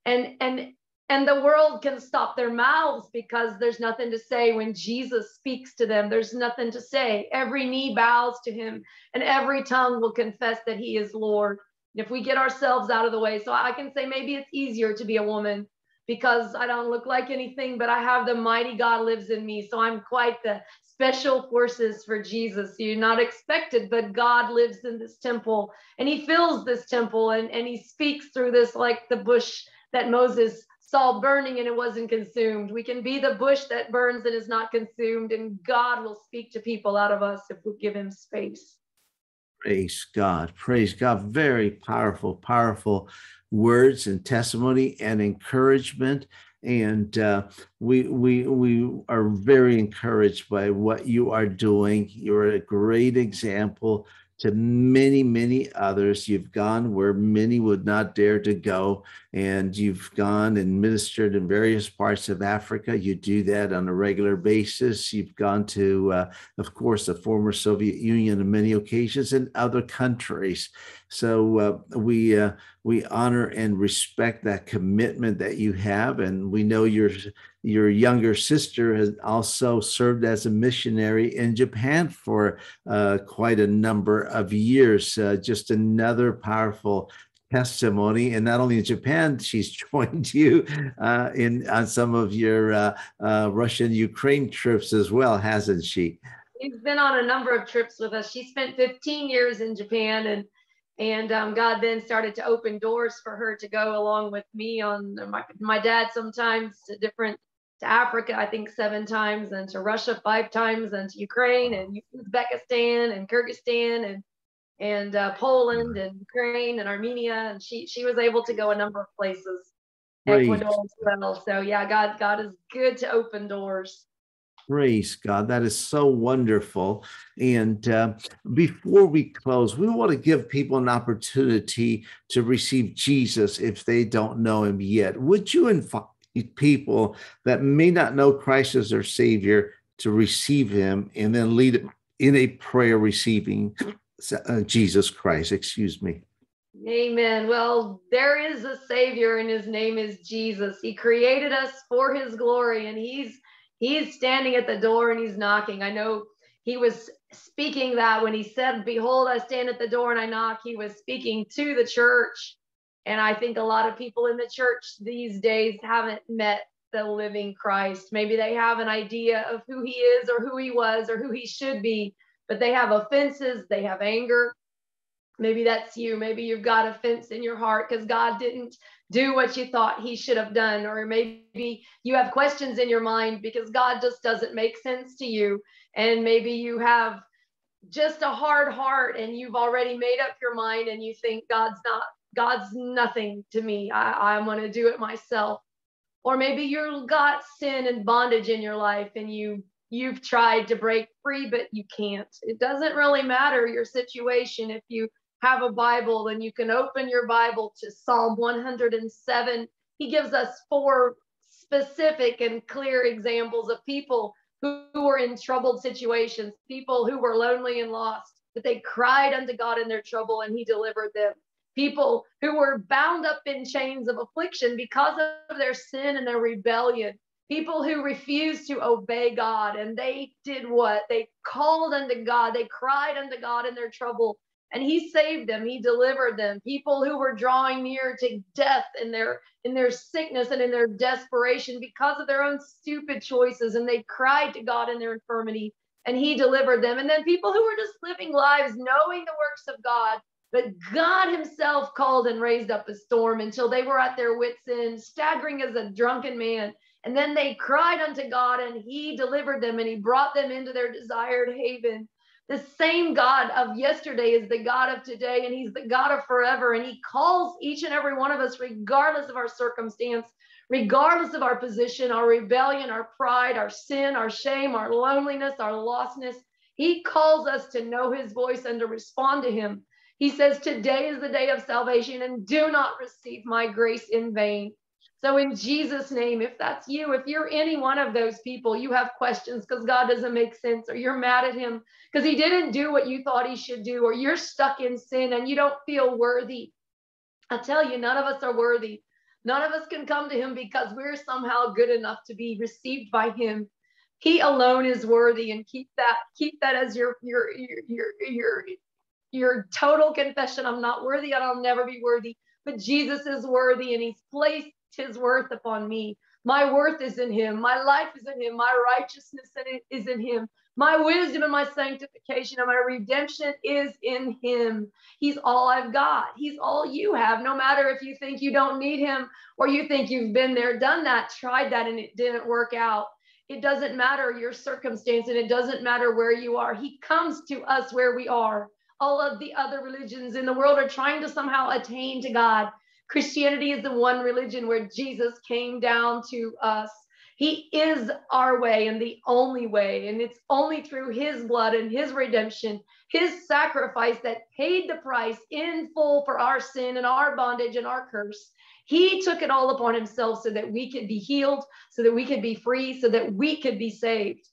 And, and and the world can stop their mouths because there's nothing to say when Jesus speaks to them. There's nothing to say. Every knee bows to him, and every tongue will confess that he is Lord. And If we get ourselves out of the way, so I can say maybe it's easier to be a woman because I don't look like anything, but I have the mighty God lives in me. So I'm quite the special forces for Jesus. You're not expected, but God lives in this temple and he fills this temple and, and he speaks through this like the bush that Moses saw burning and it wasn't consumed. We can be the bush that burns and is not consumed, and God will speak to people out of us if we give him space. Praise God. Praise God. Very powerful, powerful words and testimony and encouragement. And uh, we we we are very encouraged by what you are doing. You're a great example to many, many others. You've gone where many would not dare to go, and you've gone and ministered in various parts of Africa. You do that on a regular basis. You've gone to, uh, of course, the former Soviet Union on many occasions and other countries. So uh, we uh, we honor and respect that commitment that you have, and we know your your younger sister has also served as a missionary in Japan for uh, quite a number of years. Uh, just another powerful testimony. And not only in Japan, she's joined you uh, in on some of your uh, uh, Russian Ukraine trips as well, hasn't she? She's been on a number of trips with us. She spent 15 years in Japan, and and um, God then started to open doors for her to go along with me on my my dad sometimes to different to Africa, I think seven times, and to Russia five times, and to Ukraine and Uzbekistan and Kyrgyzstan and and uh, Poland and Ukraine and Armenia, and she she was able to go a number of places, Ecuador as well. So yeah, God God is good to open doors. Praise God. That is so wonderful. And uh, before we close, we want to give people an opportunity to receive Jesus if they don't know him yet. Would you invite people that may not know Christ as their Savior to receive him and then lead in a prayer receiving uh, Jesus Christ? Excuse me. Amen. Well, there is a Savior, and his name is Jesus. He created us for his glory, and he's He's standing at the door and he's knocking. I know he was speaking that when he said, Behold, I stand at the door and I knock. He was speaking to the church. And I think a lot of people in the church these days haven't met the living Christ. Maybe they have an idea of who he is or who he was or who he should be, but they have offenses, they have anger. Maybe that's you. Maybe you've got offense in your heart because God didn't do what you thought he should have done or maybe you have questions in your mind because god just doesn't make sense to you. And maybe you have just a hard heart and you've already made up your mind and you think god's not god's nothing to me. I, I want to do it myself. Or maybe you've got sin and bondage in your life and you you've tried to break free but you can't. It doesn't really matter your situation if you have a Bible, then you can open your Bible to Psalm 107. He gives us four specific and clear examples of people who, who were in troubled situations, people who were lonely and lost, but they cried unto God in their trouble and he delivered them. People who were bound up in chains of affliction because of their sin and their rebellion. People who refused to obey God and they did what? They called unto God. They cried unto God in their trouble and he saved them. He delivered them. People who were drawing near to death in their in their sickness and in their desperation because of their own stupid choices. And they cried to god in their infirmity and he delivered them. And then people who were just living lives knowing the works of god but god himself called and raised up a storm until they were at their wits end staggering as a drunken man. And then they cried unto god and he delivered them and he brought them into their desired haven the same God of yesterday is the God of today, and He's the God of forever. And He calls each and every one of us, regardless of our circumstance, regardless of our position, our rebellion, our pride, our sin, our shame, our loneliness, our lostness. He calls us to know His voice and to respond to Him. He says, Today is the day of salvation, and do not receive my grace in vain. So, in Jesus' name, if that's you, if you're any one of those people, you have questions because God doesn't make sense, or you're mad at Him because He didn't do what you thought He should do, or you're stuck in sin and you don't feel worthy. I tell you, none of us are worthy. None of us can come to Him because we're somehow good enough to be received by Him. He alone is worthy, and keep that keep that as your your your your your, your total confession. I'm not worthy, and I'll never be worthy. But Jesus is worthy, and He's placed his worth upon me. My worth is in him. My life is in him. My righteousness is in him. My wisdom and my sanctification and my redemption is in him. He's all I've got. He's all you have. No matter if you think you don't need him or you think you've been there, done that, tried that, and it didn't work out. It doesn't matter your circumstance and it doesn't matter where you are. He comes to us where we are. All of the other religions in the world are trying to somehow attain to God. Christianity is the one religion where Jesus came down to us. He is our way and the only way. And it's only through his blood and his redemption, his sacrifice that paid the price in full for our sin and our bondage and our curse. He took it all upon himself so that we could be healed, so that we could be free, so that we could be saved.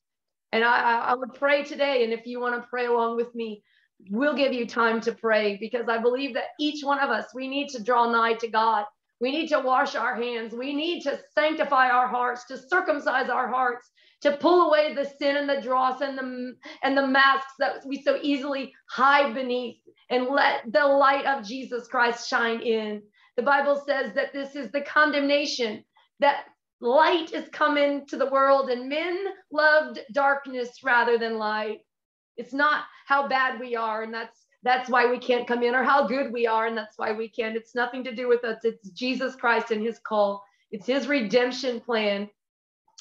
And I, I would pray today. And if you want to pray along with me, we'll give you time to pray because I believe that each one of us, we need to draw nigh to God. We need to wash our hands. We need to sanctify our hearts, to circumcise our hearts, to pull away the sin and the dross and the and the masks that we so easily hide beneath. and let the light of Jesus Christ shine in. The Bible says that this is the condemnation that light is coming to the world and men loved darkness rather than light. It's not how bad we are and that's that's why we can't come in or how good we are and that's why we can't. It's nothing to do with us. It's Jesus Christ and his call. It's his redemption plan.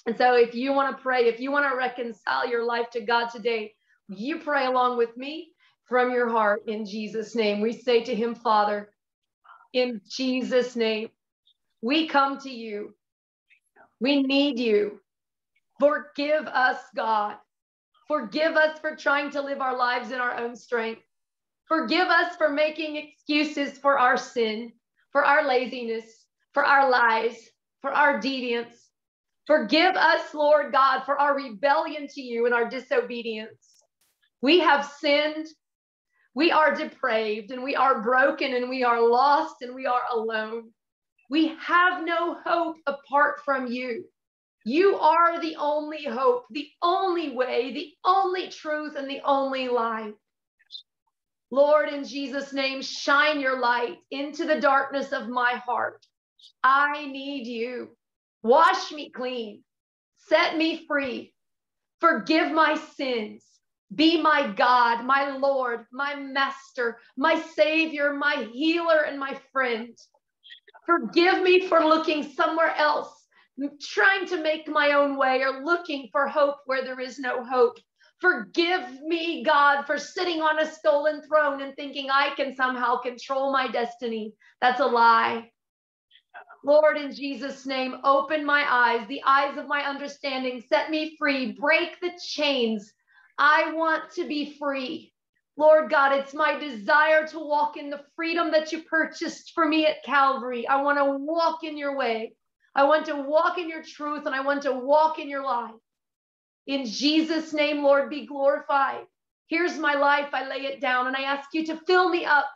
And so if you want to pray, if you want to reconcile your life to God today, you pray along with me from your heart in Jesus' name. We say to him, Father, in Jesus' name, we come to you. We need you. Forgive us, God. Forgive us for trying to live our lives in our own strength. Forgive us for making excuses for our sin, for our laziness, for our lies, for our deviance. Forgive us, Lord God, for our rebellion to you and our disobedience. We have sinned we are depraved and we are broken and we are lost and we are alone. We have no hope apart from you. You are the only hope, the only way, the only truth, and the only life. Lord, in Jesus' name, shine your light into the darkness of my heart. I need you. Wash me clean, set me free, forgive my sins, be my God, my Lord, my Master, my Savior, my healer, and my friend. Forgive me for looking somewhere else, trying to make my own way or looking for hope where there is no hope. Forgive me, God, for sitting on a stolen throne and thinking I can somehow control my destiny. That's a lie. Lord, in Jesus' name, open my eyes, the eyes of my understanding, set me free, break the chains I want to be free. Lord God, it's my desire to walk in the freedom that you purchased for me at Calvary. I want to walk in your way. I want to walk in your truth and I want to walk in your life. In Jesus' name, Lord, be glorified. Here's my life. I lay it down and I ask you to fill me up.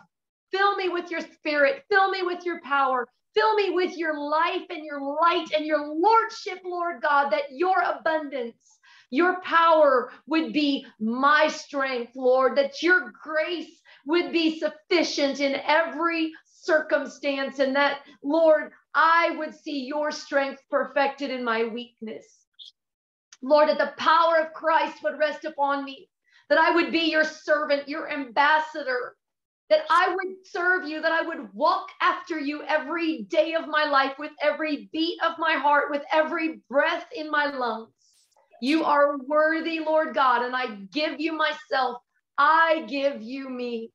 Fill me with your spirit. Fill me with your power. Fill me with your life and your light and your lordship, Lord God, that your abundance your power would be my strength, Lord, that your grace would be sufficient in every circumstance, and that, Lord, I would see your strength perfected in my weakness. Lord, that the power of Christ would rest upon me, that I would be your servant, your ambassador, that I would serve you, that I would walk after you every day of my life with every beat of my heart, with every breath in my lungs. You are worthy, Lord God, and I give you myself. I give you me.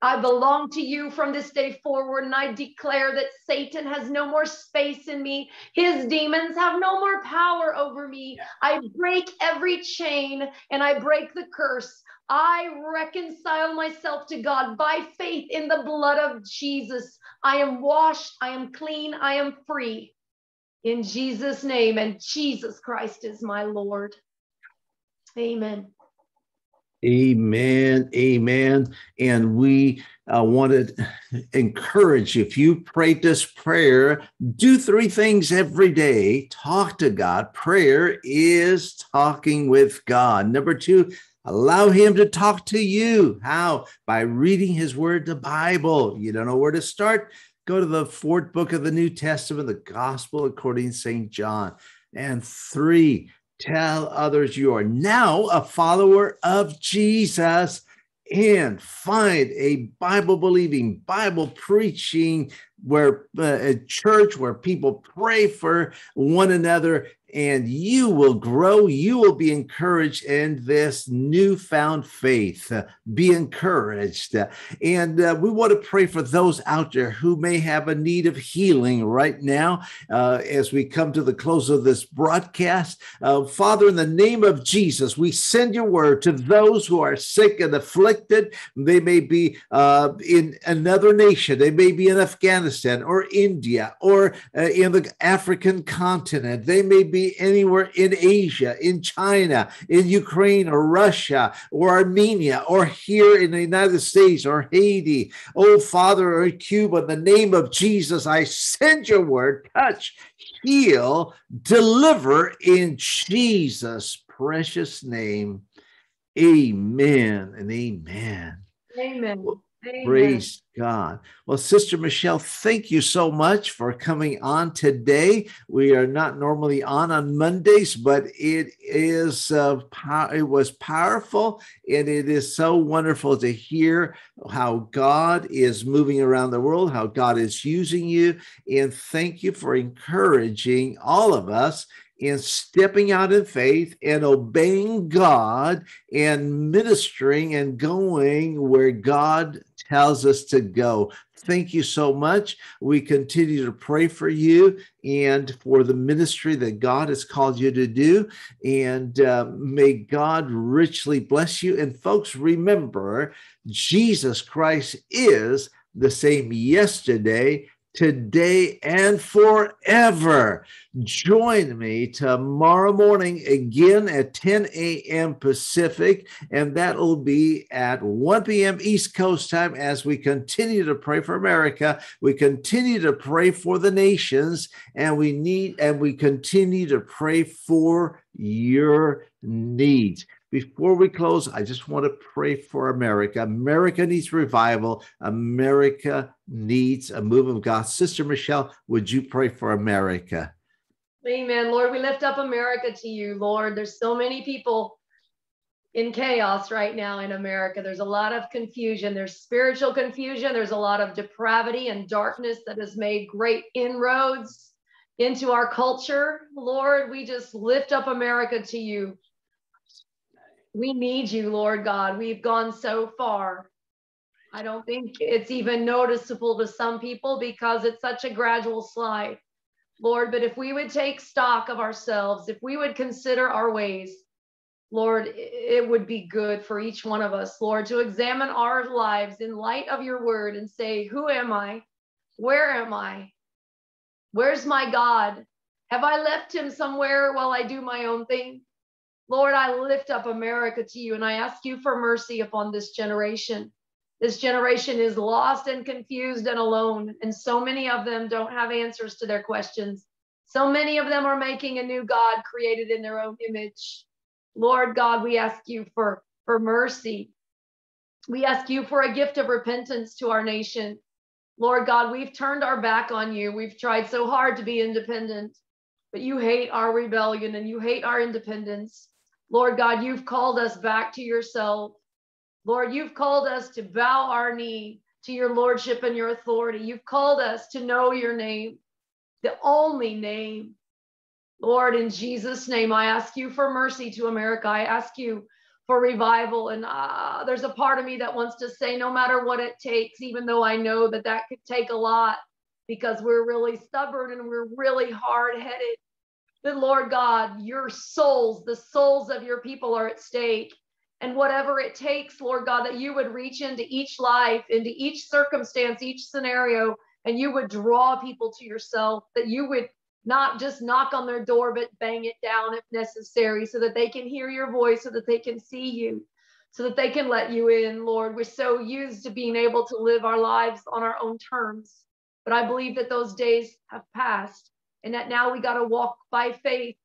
I belong to you from this day forward, and I declare that Satan has no more space in me. His demons have no more power over me. I break every chain and I break the curse. I reconcile myself to God by faith in the blood of Jesus. I am washed, I am clean, I am free in Jesus' name. And Jesus Christ is my Lord. Amen. Amen. Amen. And we uh, want to encourage if you prayed this prayer, do three things every day. Talk to God. Prayer is talking with God. Number two, allow Him to talk to you. How? By reading His Word, the Bible. You don't know where to start? Go to the fourth book of the New Testament, the Gospel according to St. John. And three, tell others you are now a follower of Jesus and find a Bible believing, Bible preaching where uh, a church where people pray for one another and you will grow. You will be encouraged in this newfound faith. Be encouraged. And uh, we want to pray for those out there who may have a need of healing right now uh, as we come to the close of this broadcast. Uh, Father, in the name of Jesus, we send your word to those who are sick and afflicted. They may be uh, in another nation, they may be in Afghanistan or India or uh, in the African continent, they may be anywhere in Asia, in China, in Ukraine or Russia or Armenia or here in the United States or Haiti. Oh, Father, or Cuba, in the name of Jesus, I send your word, touch, heal, deliver in Jesus' precious name. Amen and amen. Amen. Amen. Praise God. Well, Sister Michelle, thank you so much for coming on today. We are not normally on on Mondays, but it is uh, it was powerful, and it is so wonderful to hear how God is moving around the world, how God is using you, and thank you for encouraging all of us in stepping out in faith and obeying God and ministering and going where God tells us to go. Thank you so much. We continue to pray for you and for the ministry that God has called you to do. And uh, may God richly bless you. And folks, remember, Jesus Christ is the same yesterday, today and forever. Join me tomorrow morning again at 10 a.m. Pacific, and that will be at 1 p.m. East Coast time as we continue to pray for America. We continue to pray for the nations, and we need and we continue to pray for your needs. Before we close, I just want to pray for America. America needs revival. America needs a move of God. Sister Michelle, would you pray for America? Amen. Lord, we lift up America to you, Lord. There's so many people in chaos right now in America. There's a lot of confusion. There's spiritual confusion. There's a lot of depravity and darkness that has made great inroads into our culture. Lord, we just lift up America to you. We need you, Lord God. We've gone so far. I don't think it's even noticeable to some people because it's such a gradual slide. Lord, but if we would take stock of ourselves, if we would consider our ways, Lord, it would be good for each one of us, Lord, to examine our lives in light of your word and say, Who am I? Where am I? Where's my God? Have I left him somewhere while I do my own thing? Lord, I lift up America to you and I ask you for mercy upon this generation. This generation is lost and confused and alone, and so many of them don't have answers to their questions. So many of them are making a new God created in their own image. Lord God, we ask you for, for mercy. We ask you for a gift of repentance to our nation. Lord God, we've turned our back on you. We've tried so hard to be independent, but you hate our rebellion and you hate our independence. Lord God, you've called us back to yourself. Lord, you've called us to bow our knee to your lordship and your authority. You've called us to know your name, the only name. Lord, in Jesus' name, I ask you for mercy to America. I ask you for revival. And uh, there's a part of me that wants to say, no matter what it takes, even though I know that that could take a lot because we're really stubborn and we're really hard headed that Lord God, your souls, the souls of your people are at stake. And whatever it takes, Lord God, that you would reach into each life, into each circumstance, each scenario, and you would draw people to yourself, that you would not just knock on their door, but bang it down if necessary, so that they can hear your voice, so that they can see you, so that they can let you in, Lord. We're so used to being able to live our lives on our own terms. But I believe that those days have passed and that now we got to walk by faith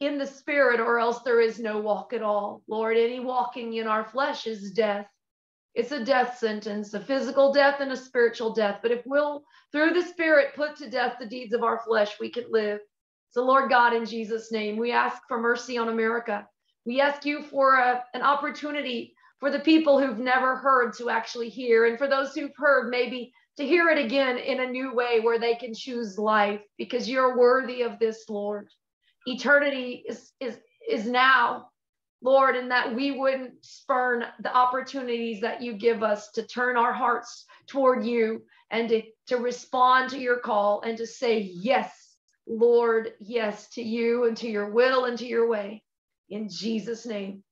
in the spirit, or else there is no walk at all. Lord, any walking in our flesh is death. It's a death sentence, a physical death and a spiritual death. But if we'll, through the Spirit, put to death the deeds of our flesh, we can live. So, Lord God, in Jesus' name, we ask for mercy on America. We ask you for a, an opportunity for the people who've never heard to actually hear, and for those who've heard, maybe to hear it again in a new way where they can choose life because you're worthy of this, Lord. Eternity is, is, is now, Lord, and that we wouldn't spurn the opportunities that you give us to turn our hearts toward you and to, to respond to your call and to say, Yes, Lord, yes to you and to your will and to your way. In Jesus' name.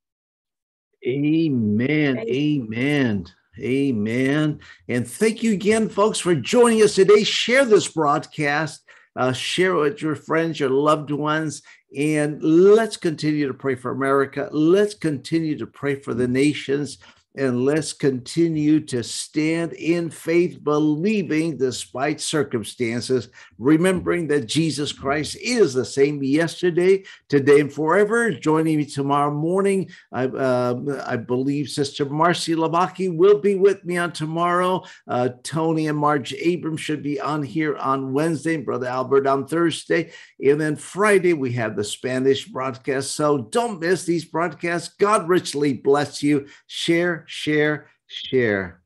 Amen. Amen. Amen. Amen. And thank you again, folks, for joining us today. Share this broadcast, uh, share it with your friends, your loved ones, and let's continue to pray for America. Let's continue to pray for the nations and let's continue to stand in faith, believing despite circumstances, remembering that Jesus Christ is the same yesterday, today, and forever. Joining me tomorrow morning, I, uh, I believe Sister Marcy Labaki will be with me on tomorrow. Uh, Tony and Marge Abrams should be on here on Wednesday, Brother Albert on Thursday. And then Friday, we have the Spanish broadcast. So don't miss these broadcasts. God richly bless you. Share, share, share.